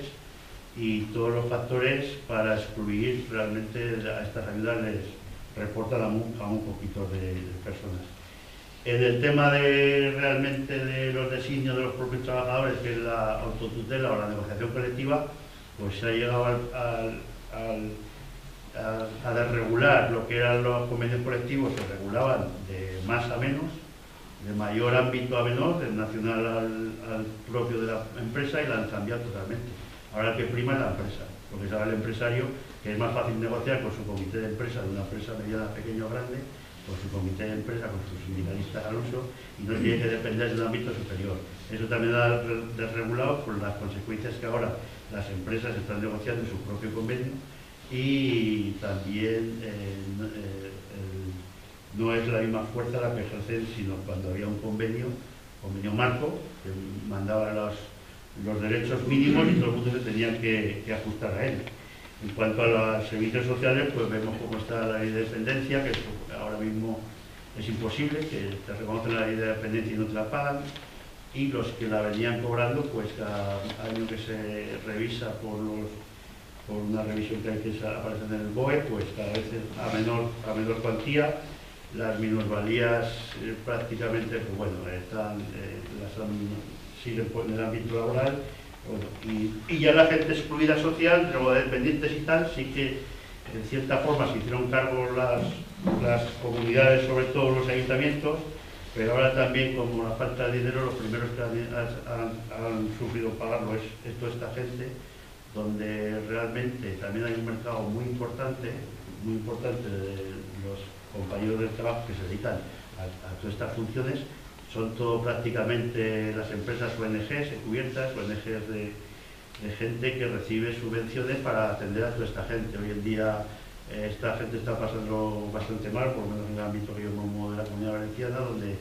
y todos los factores para excluir realmente a estas ayudas les reportan a un, a un poquito de, personas. En el tema de realmente de los designios de los propios trabajadores, que es la autotutela o la negociación colectiva, pues se ha llegado al, a, a desregular lo que eran los convenios colectivos, se regulaban de más a menos, de mayor ámbito a menor, del nacional al, propio de la empresa y la han cambiado totalmente. Ahora que prima es la empresa, porque sabe el empresario que es más fácil negociar con su comité de empresa, de una empresa mediana, pequeña o grande, con su comité de empresa, con sus sindicalistas al uso, y no tiene que depender de un ámbito superior. Eso también ha desregulado por las consecuencias que ahora las empresas están negociando su propio convenio y también eh, eh, no es la misma fuerza la que ejercen, sino cuando había un convenio, convenio marco, que mandaba los, derechos mínimos y todo el mundo se tenía que, ajustar a él. En cuanto a los servicios sociales, pues vemos cómo está la ley de dependencia, que ahora mismo es imposible, que te reconocen la ley de dependencia y no te la pagan, y los que la venían cobrando, pues cada año que se revisa por los por una revisión que hay que aparecer en el BOE, pues cada vez a menor, a menor cuantía, las minusvalías eh, prácticamente, pues bueno, están, eh, las siguen en el ámbito laboral, y, ya la gente excluida social, luego dependientes y tal, sí que en cierta forma se hicieron cargo las, las comunidades, sobre todo los ayuntamientos, pero ahora también como la falta de dinero, los primeros que han, sufrido pagarlo es, toda esta gente, donde realmente también hay un mercado muy importante, muy importante de los compañeros de trabajo que se dedican a, todas estas funciones, son todo prácticamente las empresas ONGs encubiertas, ONGs de, gente que recibe subvenciones para atender a toda esta gente. Hoy en día esta gente está pasando bastante mal, por lo menos en el ámbito que yo como de la comunidad valenciana, donde eh,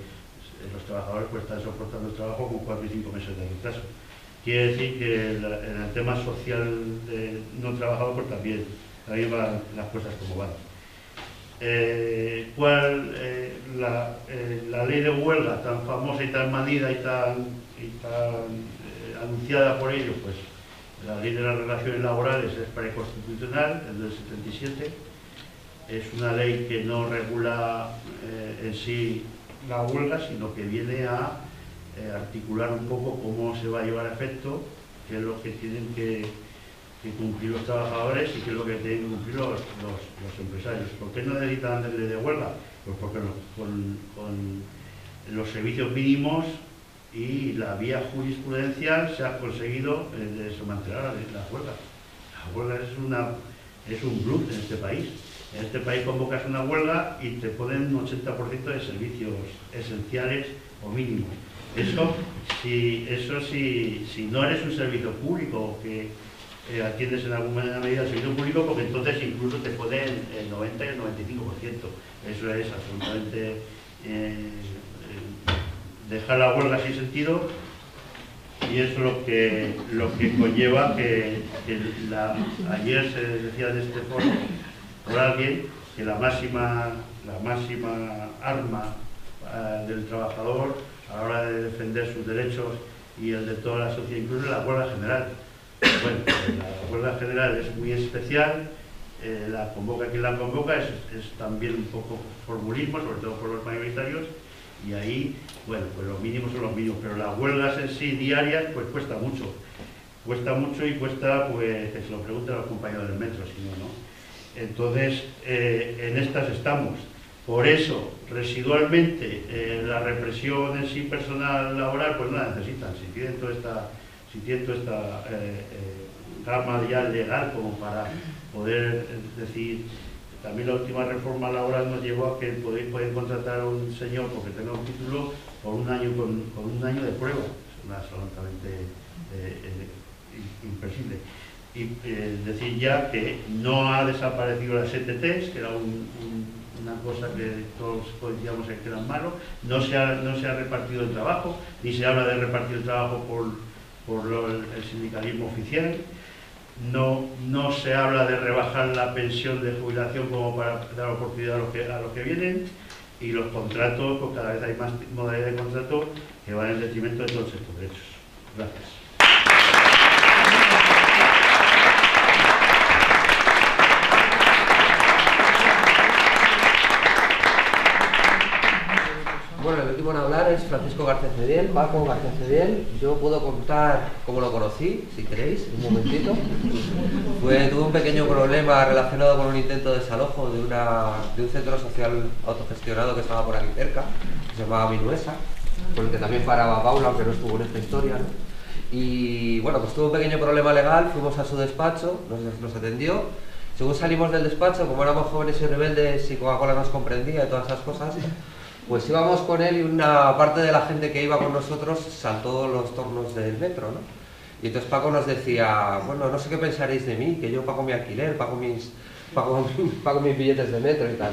los trabajadores pues, están soportando el trabajo con cuatro y cinco meses de retraso. Quiere decir que en el tema social no trabajador pues también, también van las cosas como van. Eh, ¿Cuál la, la, ley de huelga tan famosa y tan manida y tan, y tan anunciada por ellos? Pues la ley de las relaciones laborales es preconstitucional, es del 77. Es una ley que no regula eh, en sí la huelga, sino que viene a eh, articular un poco cómo se va a llevar a efecto, qué es lo que tienen que, cumplir los trabajadores y qué es lo que tienen que cumplir los, empresarios. ¿Por qué no necesitan ley de huelga? Pues porque con, con los servicios mínimos y la vía jurisprudencial se ha conseguido eh, desmantelar la, huelga. La huelga es, una, es un bluff en este país. En este país convocas una huelga y te ponen un 80% de servicios esenciales o mínimos. Eso, si, eso si, si no eres un servicio público que eh, atiendes en alguna medida el servicio público, porque entonces incluso te ponen el 90 y el 95%. Eso es absolutamente... Eh, dejar la huelga sin sentido y es lo que, lo que conlleva que, ayer se decía en este foro por alguien que la máxima, la máxima arma eh, del trabajador a la hora de defender sus derechos y el de toda la sociedad, incluso la huelga general. Bueno, la huelga general es muy especial, eh, la convoca quien la convoca, es, es también un poco formulismo, sobre todo por los mayoritarios, y ahí, bueno, pues los mínimos son los mínimos, pero las huelgas en sí diarias, pues cuesta mucho. Cuesta mucho y cuesta, pues, que se lo pregunten los compañeros del metro, si no, ¿no? Entonces, eh, en estas estamos. Por eso, residualmente, eh, la represión en sí personal laboral, pues no la necesitan. Si tienen toda esta, si tienen toda esta eh, gama ya legal como para poder decir también la última reforma laboral nos llevó a que pueden contratar a un señor porque tenga un título por un año con, un año de prueba. Es una absolutamente eh, eh Y eh, decir ya que no ha desaparecido las ETTs, que era una cosa que todos coincidíamos en que eran malos, no se, ha, no se ha repartido el trabajo, ni se habla de repartir el trabajo por, por el sindicalismo oficial no, no se habla de rebajar la pensión de jubilación como para dar oportunidad a los que, a los que vienen y los contratos, pues cada vez hay más modalidades de contrato que van en detrimento de todos estos derechos. Gracias. Bueno, el último en hablar es Francisco García Cediel, Paco García Cediel. Yo puedo contar cómo lo conocí, si queréis, un momentito. tuve un pequeño problema relacionado con un intento de desalojo de, de un centro social autogestionado que estaba por aquí cerca, que se llamaba Minuesa, con el que también paraba Paula, aunque no estuvo en esta historia. Y bueno, pues tuvo un pequeño problema legal, fuimos a su despacho, nos, nos atendió. Según salimos del despacho, como éramos jóvenes y rebeldes y Coca-Cola nos comprendía y todas esas cosas, pues íbamos con él y una parte de la gente que iba con nosotros saltó los tornos del metro, ¿no? Y entonces Paco nos decía, bueno, no sé qué pensaréis de mí, que yo pago mi alquiler, pago mis, pago, mis billetes de metro y tal.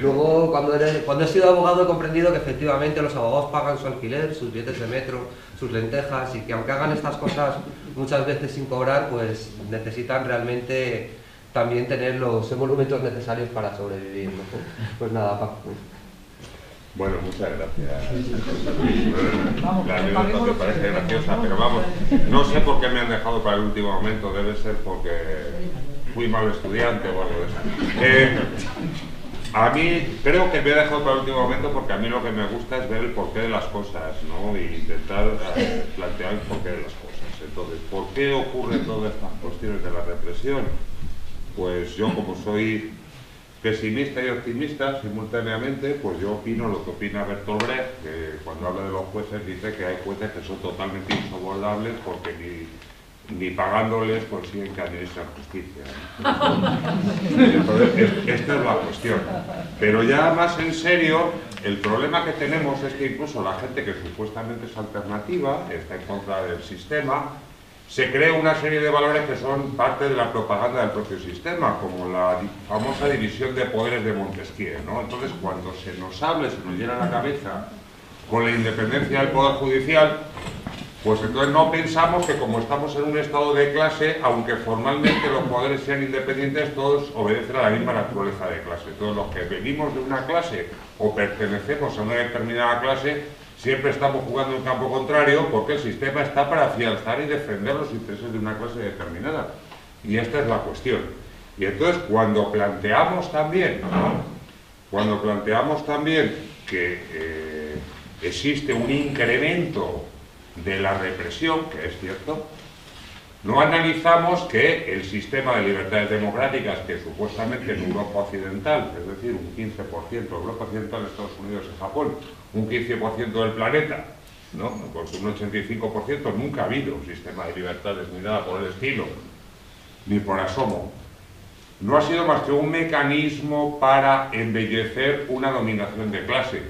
Luego, cuando, he sido abogado he comprendido que efectivamente los abogados pagan su alquiler, sus billetes de metro, sus lentejas y que aunque hagan estas cosas muchas veces sin cobrar, pues necesitan realmente también tener los emolumentos necesarios para sobrevivir. Pues nada, Paco. Bueno, muchas gracias. La anécdota me parece graciosa, pero vamos, no sé por qué me han dejado para el último momento, debe ser porque fui mal estudiante o algo de eso. Eh, a mí, creo que me he dejado para el último momento porque a mí lo que me gusta es ver el porqué de las cosas, ¿no? Y intentar eh, plantear el porqué de las cosas. Entonces, ¿por qué ocurren todas estas cuestiones de la represión? pues yo como soy pesimista y optimista simultáneamente, pues yo opino lo que opina Bertolt Brecht, que cuando habla de los jueces dice que hay jueces que son totalmente insobornables porque ni, ni pagándoles consiguen que administren justicia. Entonces, esta es la cuestión. Pero ya más en serio, el problema que tenemos es que incluso la gente que supuestamente es alternativa, está en contra del sistema, se crea una serie de valores que son parte de la propaganda del propio sistema, como la famosa división de poderes de Montesquieu. ¿no? Entonces, cuando se nos habla, se nos llena la cabeza con la independencia del Poder Judicial, pues entonces no pensamos que como estamos en un estado de clase, aunque formalmente los poderes sean independientes, todos obedecen a la misma naturaleza de clase. Todos los que venimos de una clase o pertenecemos a una determinada clase, siempre estamos jugando en campo contrario porque el sistema está para afianzar y defender los intereses de una clase determinada. Y esta es la cuestión. Y entonces cuando planteamos también, cuando planteamos también que eh, existe un incremento de la represión, que es cierto, no analizamos que el sistema de libertades democráticas que supuestamente en Europa Occidental, es decir, un 15%, Europa Occidental, Estados Unidos y Japón, un 15% del planeta, ¿no? Porque un 85% nunca ha habido un sistema de libertades ni nada por el estilo, ni por asomo. No ha sido más que un mecanismo para embellecer una dominación de clase,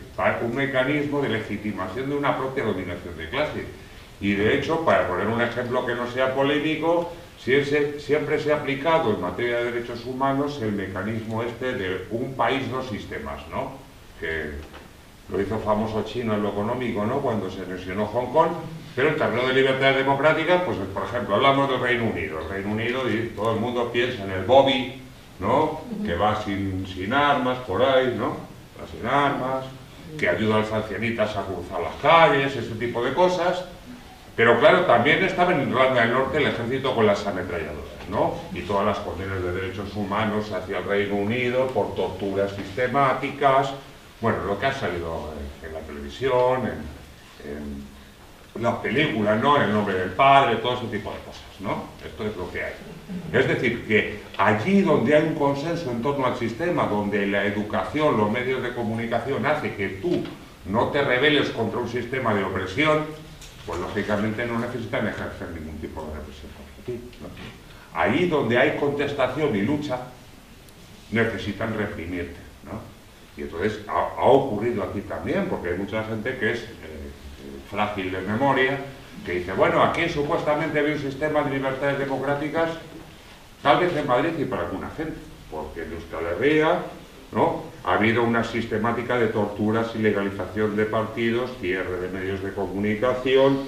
un mecanismo de legitimación de una propia dominación de clase y de hecho, para poner un ejemplo que no sea polémico, siempre se ha aplicado en materia de derechos humanos el mecanismo este de un país, dos sistemas, ¿no? Lo hizo famoso chino en lo económico, ¿no? Cuando se lesionó Hong Kong, pero en terreno de libertades democráticas, pues por ejemplo, hablamos del Reino Unido. El Reino Unido, y todo el mundo piensa en el Bobby, ¿no? Que va sin, sin armas por ahí, ¿no? Va sin armas, que ayuda a los ancianitas a cruzar las calles, ese tipo de cosas. Pero claro, también estaba en Irlanda del Norte el ejército con las ametralladoras, ¿no? Y todas las condenas de derechos humanos hacia el Reino Unido por torturas sistemáticas, bueno, lo que ha salido en, la televisión, en, las películas, ¿no? En el nombre del padre, todo ese tipo de cosas, ¿no? Esto es lo que hay. Es decir, que allí donde hay un consenso en torno al sistema, donde la educación, los medios de comunicación hace que tú no te rebeles contra un sistema de opresión, pues lógicamente no necesitan ejercer ningún tipo de represión contra ti. Ahí donde hay contestación y lucha, necesitan reprimirte. Y entonces ha, ocurrido aquí también, porque hay mucha gente que es eh, frágil de memoria, que dice, bueno, aquí supuestamente había un sistema de libertades democráticas, tal vez en Madrid y para alguna gente, porque en Euskal Herria ¿no? Ha habido una sistemática de torturas, ilegalización de partidos, cierre de medios de comunicación,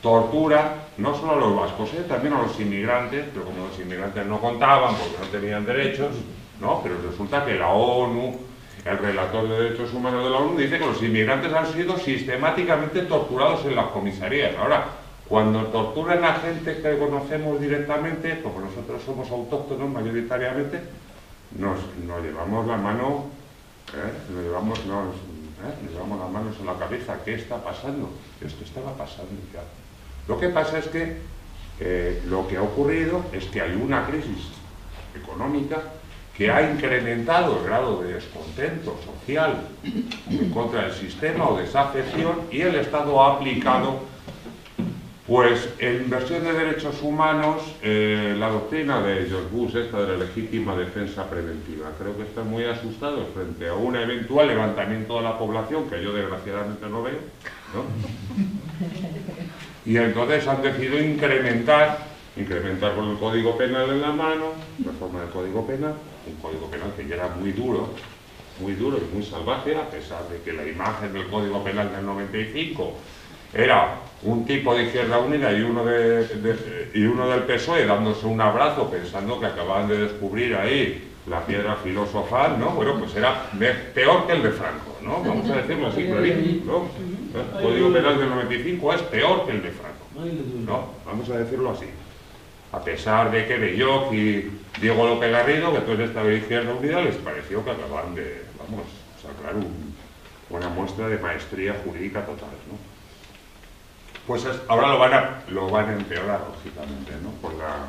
tortura, no solo a los vascos, ¿eh? también a los inmigrantes, pero como los inmigrantes no contaban porque no tenían derechos, ¿no? pero resulta que la ONU, el relator de derechos humanos de la ONU, dice que los inmigrantes han sido sistemáticamente torturados en las comisarías. Ahora, cuando torturan a gente que conocemos directamente, como nosotros somos autóctonos mayoritariamente, nos, llevamos la mano, ¿eh? nos, llevamos, ¿eh? llevamos las manos en la cabeza. ¿Qué está pasando? Esto estaba pasando ya. Lo que pasa es que eh, lo que ha ocurrido es que hay una crisis económica que ha incrementado el grado de descontento social en contra del sistema o desafección y el Estado ha aplicado pues en inversión de derechos humanos, eh, la doctrina de George Bush, esta de la legítima defensa preventiva, creo que están muy asustados frente a un eventual levantamiento de la población, que yo desgraciadamente no veo, ¿no? Y entonces han decidido incrementar, incrementar con el Código Penal en la mano, reforma del Código Penal, un Código Penal que ya era muy duro, muy duro y muy salvaje, a pesar de que la imagen del Código Penal del 95 era un tipo de Izquierda Unida y uno, de, y uno del PSOE dándose un abrazo pensando que acababan de descubrir ahí la piedra filosofal, ¿no? Bueno, pues era peor que el de Franco, ¿no? Vamos a decirlo así, ¿no? El Código Penal del 95 es peor que el de Franco, ¿no? Vamos a decirlo así. A pesar de que Belloc y Diego López Garrido, que todos esta de Izquierda Unida, les pareció que acababan de, vamos, sacar una muestra de maestría jurídica total, ¿no? pues ahora lo van, a, lo van a empeorar, lógicamente, ¿no? por, la,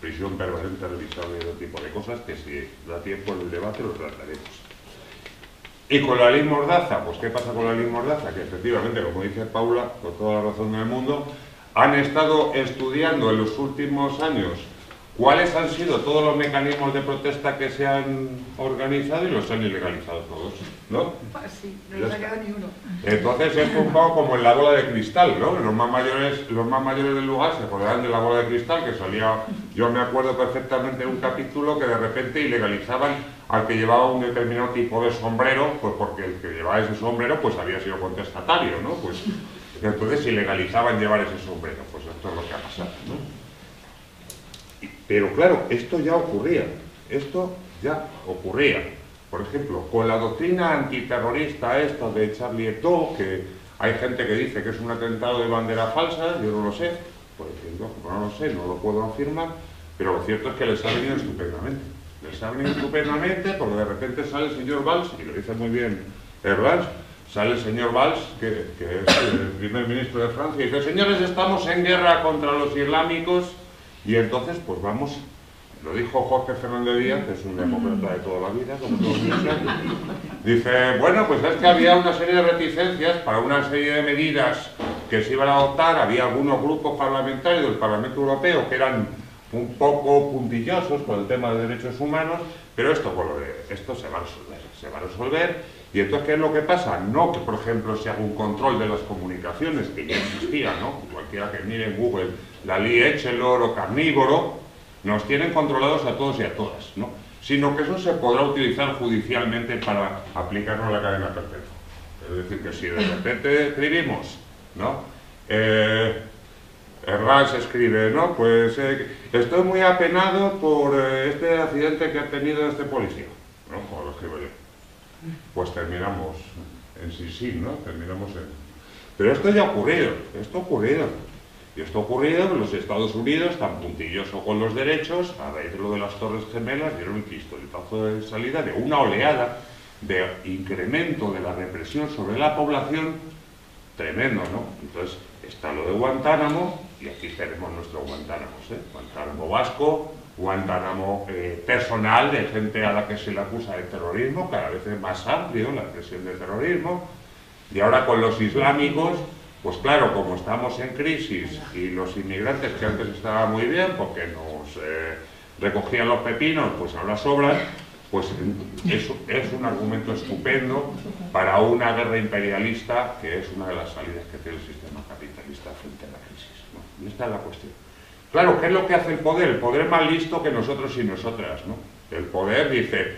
prisión permanente revisable y otro tipo de cosas que si da tiempo en el debate lo trataremos. Y con la ley Mordaza, pues ¿qué pasa con la ley Mordaza? Que efectivamente, como dice Paula, con toda la razón del mundo, han estado estudiando en los últimos años cuáles han sido todos los mecanismos de protesta que se han organizado y los han ilegalizado todos, ¿no? Sí, no se ha quedado ni uno. Entonces es un poco como en la bola de cristal, ¿no? Los más mayores, los más mayores del lugar se acordarán de la bola de cristal que salía, yo me acuerdo perfectamente de un capítulo que de repente ilegalizaban al que llevaba un determinado tipo de sombrero, pues porque el que llevaba ese sombrero pues había sido contestatario, ¿no? Pues entonces ilegalizaban llevar ese sombrero, pues esto es lo que ha pasado, ¿no? Pero claro, esto ya ocurría, esto ya ocurría. Por ejemplo, con la doctrina antiterrorista esta de Charlie Hebdo, que hay gente que dice que es un atentado de bandera falsa, yo no lo sé, pues no, lo sé, no lo puedo afirmar, pero lo cierto es que les ha venido estupendamente. Les ha venido estupendamente porque de repente sale el señor Valls, y lo dice muy bien Valls, sale el señor Valls, que, es el primer ministro de Francia, y dice, señores, estamos en guerra contra los islámicos, y entonces, pues vamos, lo dijo Jorge Fernández Díaz, que es un demócrata de toda la vida, como todos dice, bueno, pues es que había una serie de reticencias para una serie de medidas que se iban a adoptar, había algunos grupos parlamentarios del Parlamento Europeo que eran un poco puntillosos con el tema de derechos humanos, pero esto, esto va a resolver, se va a resolver, y entonces, ¿qué es lo que pasa? No que, por ejemplo, se haga un control de las comunicaciones, que ya existía, ¿no? Cualquiera que mire en Google la ley Echelor o Carnívoro, nos tienen controlados a todos y a todas, ¿no? Sino que eso se podrá utilizar judicialmente para aplicarlo a la cadena perpetua. Es decir, que si de repente escribimos, ¿no? Eh, escribe, ¿no? Pues eh, estoy muy apenado por eh, este accidente que ha tenido este policía, ¿no? Como lo escribo yo. Pues terminamos en sí, sí, ¿no? Terminamos en... Pero esto ya ha ocurrido, esto ha ocurrido. Y esto ha ocurrido en los Estados Unidos, tan puntilloso con los derechos, a raíz de lo de las Torres Gemelas, dieron el pistoletazo de salida de una oleada de incremento de la represión sobre la población tremendo, ¿no? Entonces, está lo de Guantánamo, y aquí tenemos nuestro Guantánamo, ¿eh? Guantánamo vasco, Guantánamo eh, personal de gente a la que se le acusa de terrorismo, cada vez es más amplio la expresión de terrorismo, y ahora con los islámicos, pues claro, como estamos en crisis y los inmigrantes que antes estaban muy bien porque nos eh, recogían los pepinos, pues ahora sobran, pues eso es un argumento estupendo para una guerra imperialista que es una de las salidas que tiene el sistema capitalista frente a la crisis. ¿no? Y esta es la cuestión. Claro, ¿qué es lo que hace el poder? El poder es más listo que nosotros y nosotras. ¿no? El poder dice,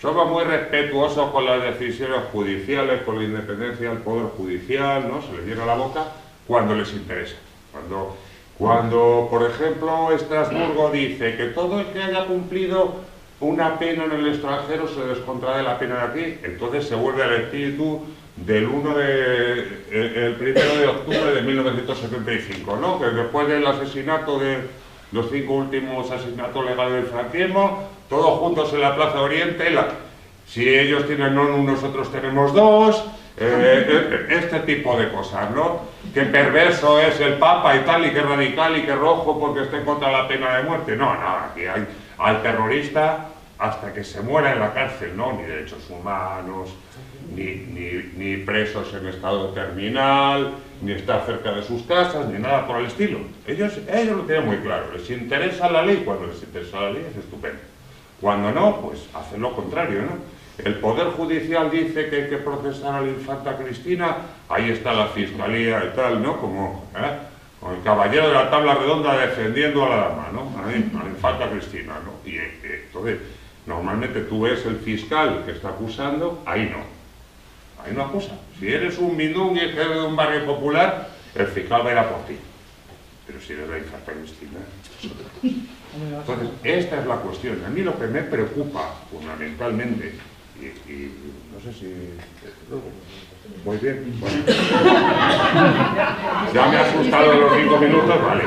somos muy respetuosos con las decisiones judiciales, con la independencia del Poder Judicial, ¿no? Se les llena la boca cuando les interesa. Cuando, cuando, por ejemplo, Estrasburgo dice que todo el que haya cumplido una pena en el extranjero se descontrae la pena de aquí, entonces se vuelve al espíritu del 1 de, el, primero de octubre de 1975, ¿no? Que después del asesinato de los cinco últimos asesinatos legales del franquismo, todos juntos en la Plaza Oriente, si ellos tienen ONU, nosotros tenemos dos, eh, eh, este tipo de cosas, ¿no? Que perverso es el Papa y tal, y que radical y que rojo porque esté contra la pena de muerte. No, no, aquí hay al terrorista hasta que se muera en la cárcel, ¿no? Ni derechos humanos, ni, ni, presos en estado terminal, ni estar cerca de sus casas, ni nada por el estilo. Ellos, ellos lo tienen muy claro, les interesa la ley, cuando les interesa la ley es estupendo. Cuando no, pues hacen lo contrario, ¿no? El Poder Judicial dice que hay que procesar a la infanta Cristina, ahí está la Fiscalía y tal, ¿no? Como, ¿eh? Con el caballero de la tabla redonda defendiendo a la dama, ¿no? A la infanta Cristina, ¿no? Y eh, entonces, normalmente tú ves el fiscal que está acusando, ahí no. Ahí no acusa. Si eres un mindung y jefe de un barrio popular, el fiscal va a ir a por ti. Pero si eres la infanta Cristina... Entonces, esta es la cuestión. A mí lo que me preocupa fundamentalmente, y, no sé si... Muy bien. Ya me ha asustado los cinco minutos, vale.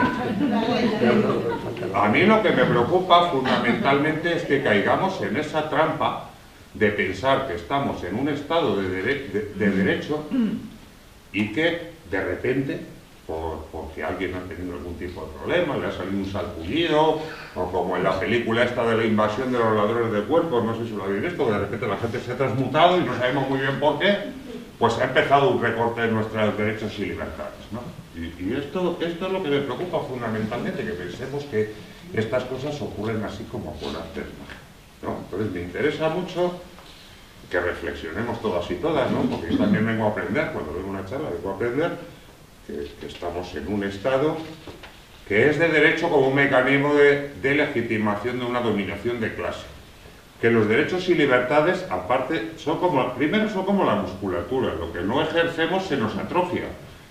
A mí lo que me preocupa fundamentalmente es que caigamos en esa trampa de pensar que estamos en un estado de, de derecho y que de repente por, porque alguien ha tenido algún tipo de problema, le ha salido un salpullido, o como en la película esta de la invasión de los ladrones de cuerpos, no sé si lo habéis visto, de repente la gente se ha transmutado y no sabemos muy bien por qué, pues ha empezado un recorte de nuestros derechos y libertades. ¿no? Y, esto, esto es lo que me preocupa fundamentalmente, que pensemos que estas cosas ocurren así como por hacer ¿no? Entonces me interesa mucho que reflexionemos todas y todas, ¿no? porque yo también vengo a aprender, cuando vengo a una charla vengo a aprender que, estamos en un Estado que es de derecho como un mecanismo de, legitimación de una dominación de clase que los derechos y libertades, aparte, son como, primero son como la musculatura, lo que no ejercemos se nos atrofia.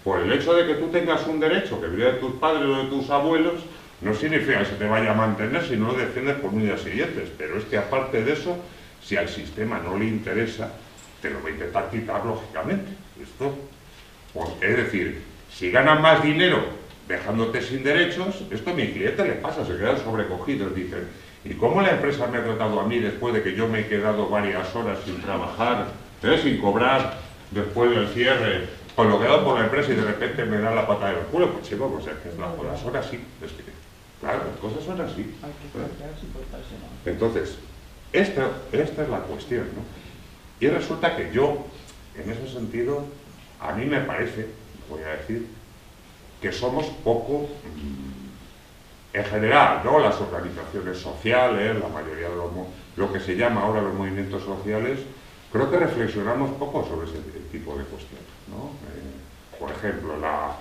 Por el hecho de que tú tengas un derecho que viene de tus padres o de tus abuelos, no significa que se te vaya a mantener si no lo defiendes por un día siguientes. Pero es que aparte de eso, si al sistema no le interesa, te lo va a intentar quitar lógicamente. Esto, pues, es decir, si ganan más dinero dejándote sin derechos, esto a mi cliente le pasa, se quedan sobrecogidos, dicen, ¿y cómo la empresa me ha tratado a mí después de que yo me he quedado varias horas sin trabajar, eh, sin cobrar después del cierre, con lo que he dado por la empresa y de repente me da la pata del culo? Pues chico, pues es que por las horas sí, es que, claro, las cosas son así. Entonces, esta, esta es la cuestión, ¿no? Y resulta que yo, en ese sentido, a mí me parece, voy a decir, que somos poco, mm, en general, ¿no? las organizaciones sociales, la mayoría de los, lo que se llama ahora los movimientos sociales, creo que reflexionamos poco sobre ese tipo de cuestiones. ¿no? Eh, por ejemplo, la,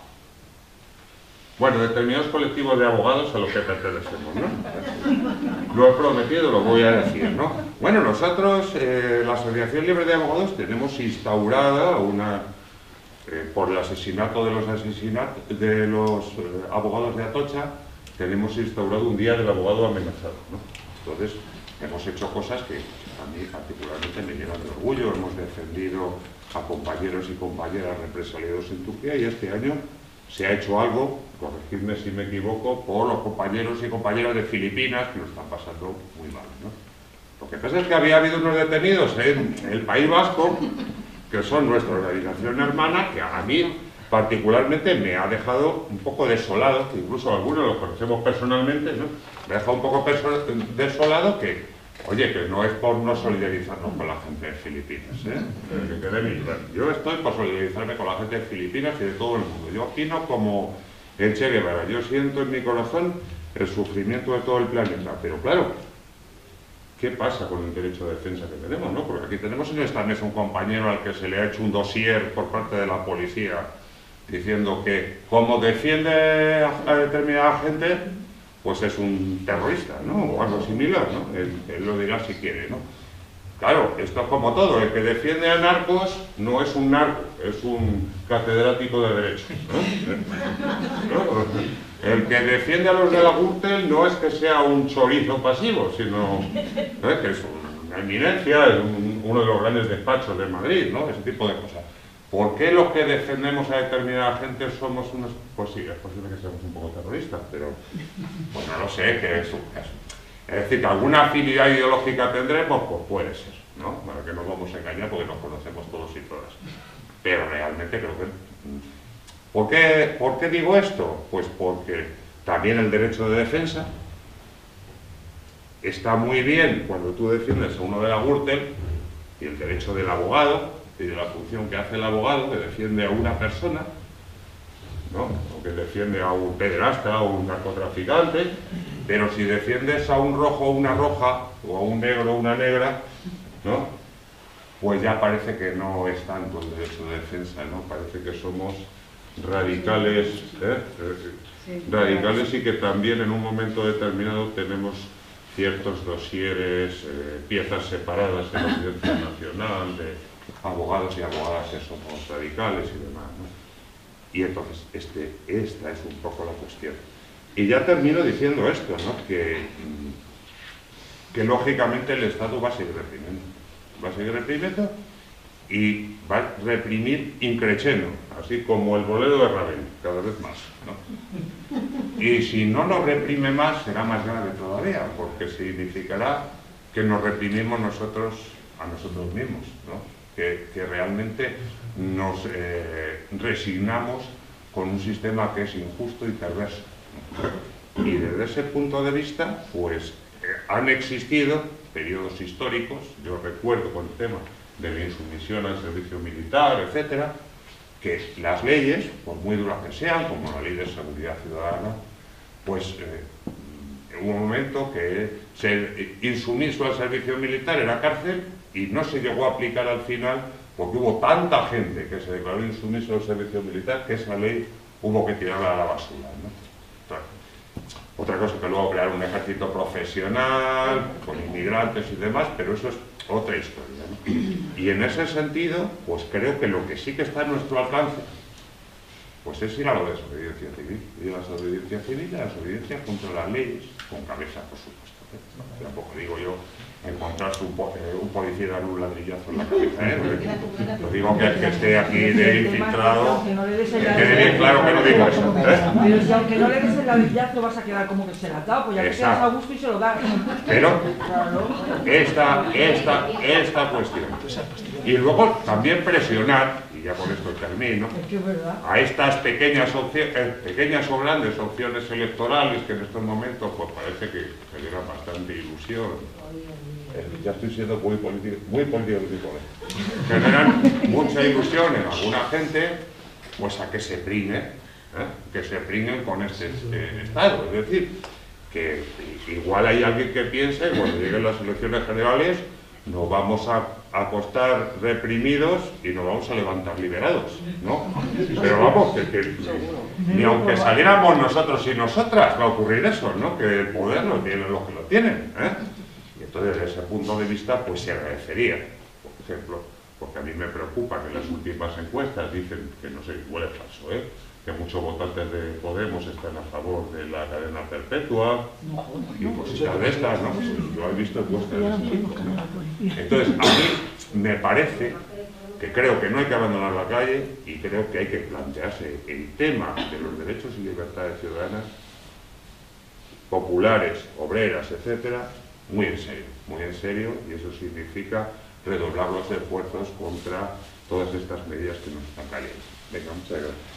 bueno, determinados colectivos de abogados a los que pertenecemos, ¿no? Lo he prometido, lo voy a decir, ¿no? Bueno, nosotros, eh, la Asociación Libre de Abogados, tenemos instaurada una, eh, por el asesinato de los, asesinatos, de los eh, abogados de Atocha, tenemos instaurado un día del abogado amenazado, ¿no? Entonces, hemos hecho cosas que a mí particularmente me llenan de orgullo, hemos defendido a compañeros y compañeras represaliados en Turquía y este año se ha hecho algo, corregidme si me equivoco, por los compañeros y compañeras de Filipinas que lo están pasando muy mal. ¿no? Lo que pasa es que había habido unos detenidos en el País Vasco, que son nuestra organización hermana, que a mí particularmente me ha dejado un poco desolado, que incluso algunos los conocemos personalmente, ¿no? me ha dejado un poco desolado que Oye, que no es por no solidarizarnos con la gente de Filipinas, ¿eh? Que quede Yo estoy por solidarizarme con la gente de Filipinas y de todo el mundo. Yo opino como el Che. Yo siento en mi corazón el sufrimiento de todo el planeta. Pero claro, ¿qué pasa con el derecho de defensa que tenemos? No? Porque aquí tenemos en esta mesa un compañero al que se le ha hecho un dossier por parte de la policía diciendo que como defiende a determinada gente, pues es un terrorista, ¿no? O algo similar, ¿no? Él, lo dirá si quiere, ¿no? Claro, esto es como todo, el que defiende a narcos no es un narco, es un catedrático de Derecho. El que defiende a los de la Gürtel no es que sea un chorizo pasivo, sino que es una eminencia, es uno de los grandes despachos de Madrid, ¿no? ese tipo de cosas. ¿Por qué los que defendemos a determinada gente somos unos... Pues sí, es posible que seamos un poco terroristas, pero pues no lo sé, que es un caso. Es decir, que alguna afinidad ideológica tendremos, pues puede ser, ¿no? Para que no vamos a engañar porque nos conocemos todos y todas. Pero realmente creo que... Mm, ¿Por qué, ¿Por qué digo esto? Pues porque también el derecho de defensa está muy bien cuando tú defiendes a uno de la Gürtel y el derecho del abogado, y de la función que hace el abogado, que defiende a una persona, ¿no? o que defiende a un pederasta o un narcotraficante, pero si defiendes a un rojo o una roja, o a un negro o una negra, ¿no? pues ya parece que no es tanto el derecho de defensa, ¿no? parece que somos radicales, ¿eh? radicales y que también en un momento determinado tenemos ciertos dosieres, eh, piezas separadas en la Audiencia Nacional, de abogados y abogadas que somos radicales y demás. Y entonces, este, esta es un poco la cuestión. Y ya termino diciendo esto, ¿no? que, que lógicamente el Estado va a seguir reprimiendo. Va a seguir reprimiendo y va a reprimir increchendo, así como el bolero de Ravel, cada vez más. ¿no? Y si no nos reprime más, será más grave todavía, porque significará que nos reprimimos nosotros a nosotros mismos. ¿no? que, realmente nos eh, resignamos con un sistema que es injusto y perverso. Y desde ese punto de vista, pues eh, han existido periodos históricos, yo recuerdo con el tema de la insumisión al servicio militar, etcétera, que las leyes, por muy duras que sean, como la ley de seguridad ciudadana, pues eh, hubo un momento que ser insumiso al servicio militar era cárcel y no se llegó a aplicar al final porque hubo tanta gente que se declaró insumiso al servicio militar que esa ley hubo que tirarla a la basura. Otra cosa que luego crear un ejército profesional, con inmigrantes y demás, pero eso es otra historia. Y en ese sentido, pues creo que lo que sí que está a nuestro alcance, pues es ir a lo de desobediencia civil. Ir a la desobediencia civil y a la desobediencia contra las leyes, con cabeza, por supuesto. Tampoco digo yo encontrarse un, eh, un policía dar un ladrillazo en la cabeza. ¿eh? Lo digo que, que esté aquí de infiltrado, que quede bien claro que no digo eso. ¿eh? Pero si aunque no le des el ladrillazo vas a quedar como que se la dado, pues ya que quedas a gusto y se lo das. Pero esta, esta, esta cuestión. Y luego también presionar, ya con esto termino, a estas pequeñas, opciones, eh, pequeñas o grandes opciones electorales que en estos momentos pues parece que generan bastante ilusión. Eh, ya estoy siendo muy político, muy político, generan mucha ilusión en alguna gente, pues a que se prime, ¿eh? que se primen con este Estado. Es decir, que igual hay alguien que piense, cuando lleguen las elecciones generales, nos vamos a acostar reprimidos y nos vamos a levantar liberados, ¿no? Pero vamos, que, ni aunque saliéramos nosotros y nosotras va a ocurrir eso, ¿no? Que el poder lo tienen los que lo tienen, ¿eh? Y entonces desde ese punto de vista, pues se agradecería, por ejemplo, porque a mí me preocupa que las últimas encuestas dicen que no sé, es falso, ¿eh? Que muchos votantes de Podemos están a favor de la cadena perpetua y cositas de estas, ¿no? Pues lo he visto encuestas de Entonces, a mí me parece que creo que no hay que abandonar la calle y creo que hay que plantearse el tema de los derechos y libertades ciudadanas populares, obreras, etcétera, muy en serio, muy en serio, y eso significa redoblar los esfuerzos contra todas estas medidas que nos están cayendo. Venga, muchas gracias.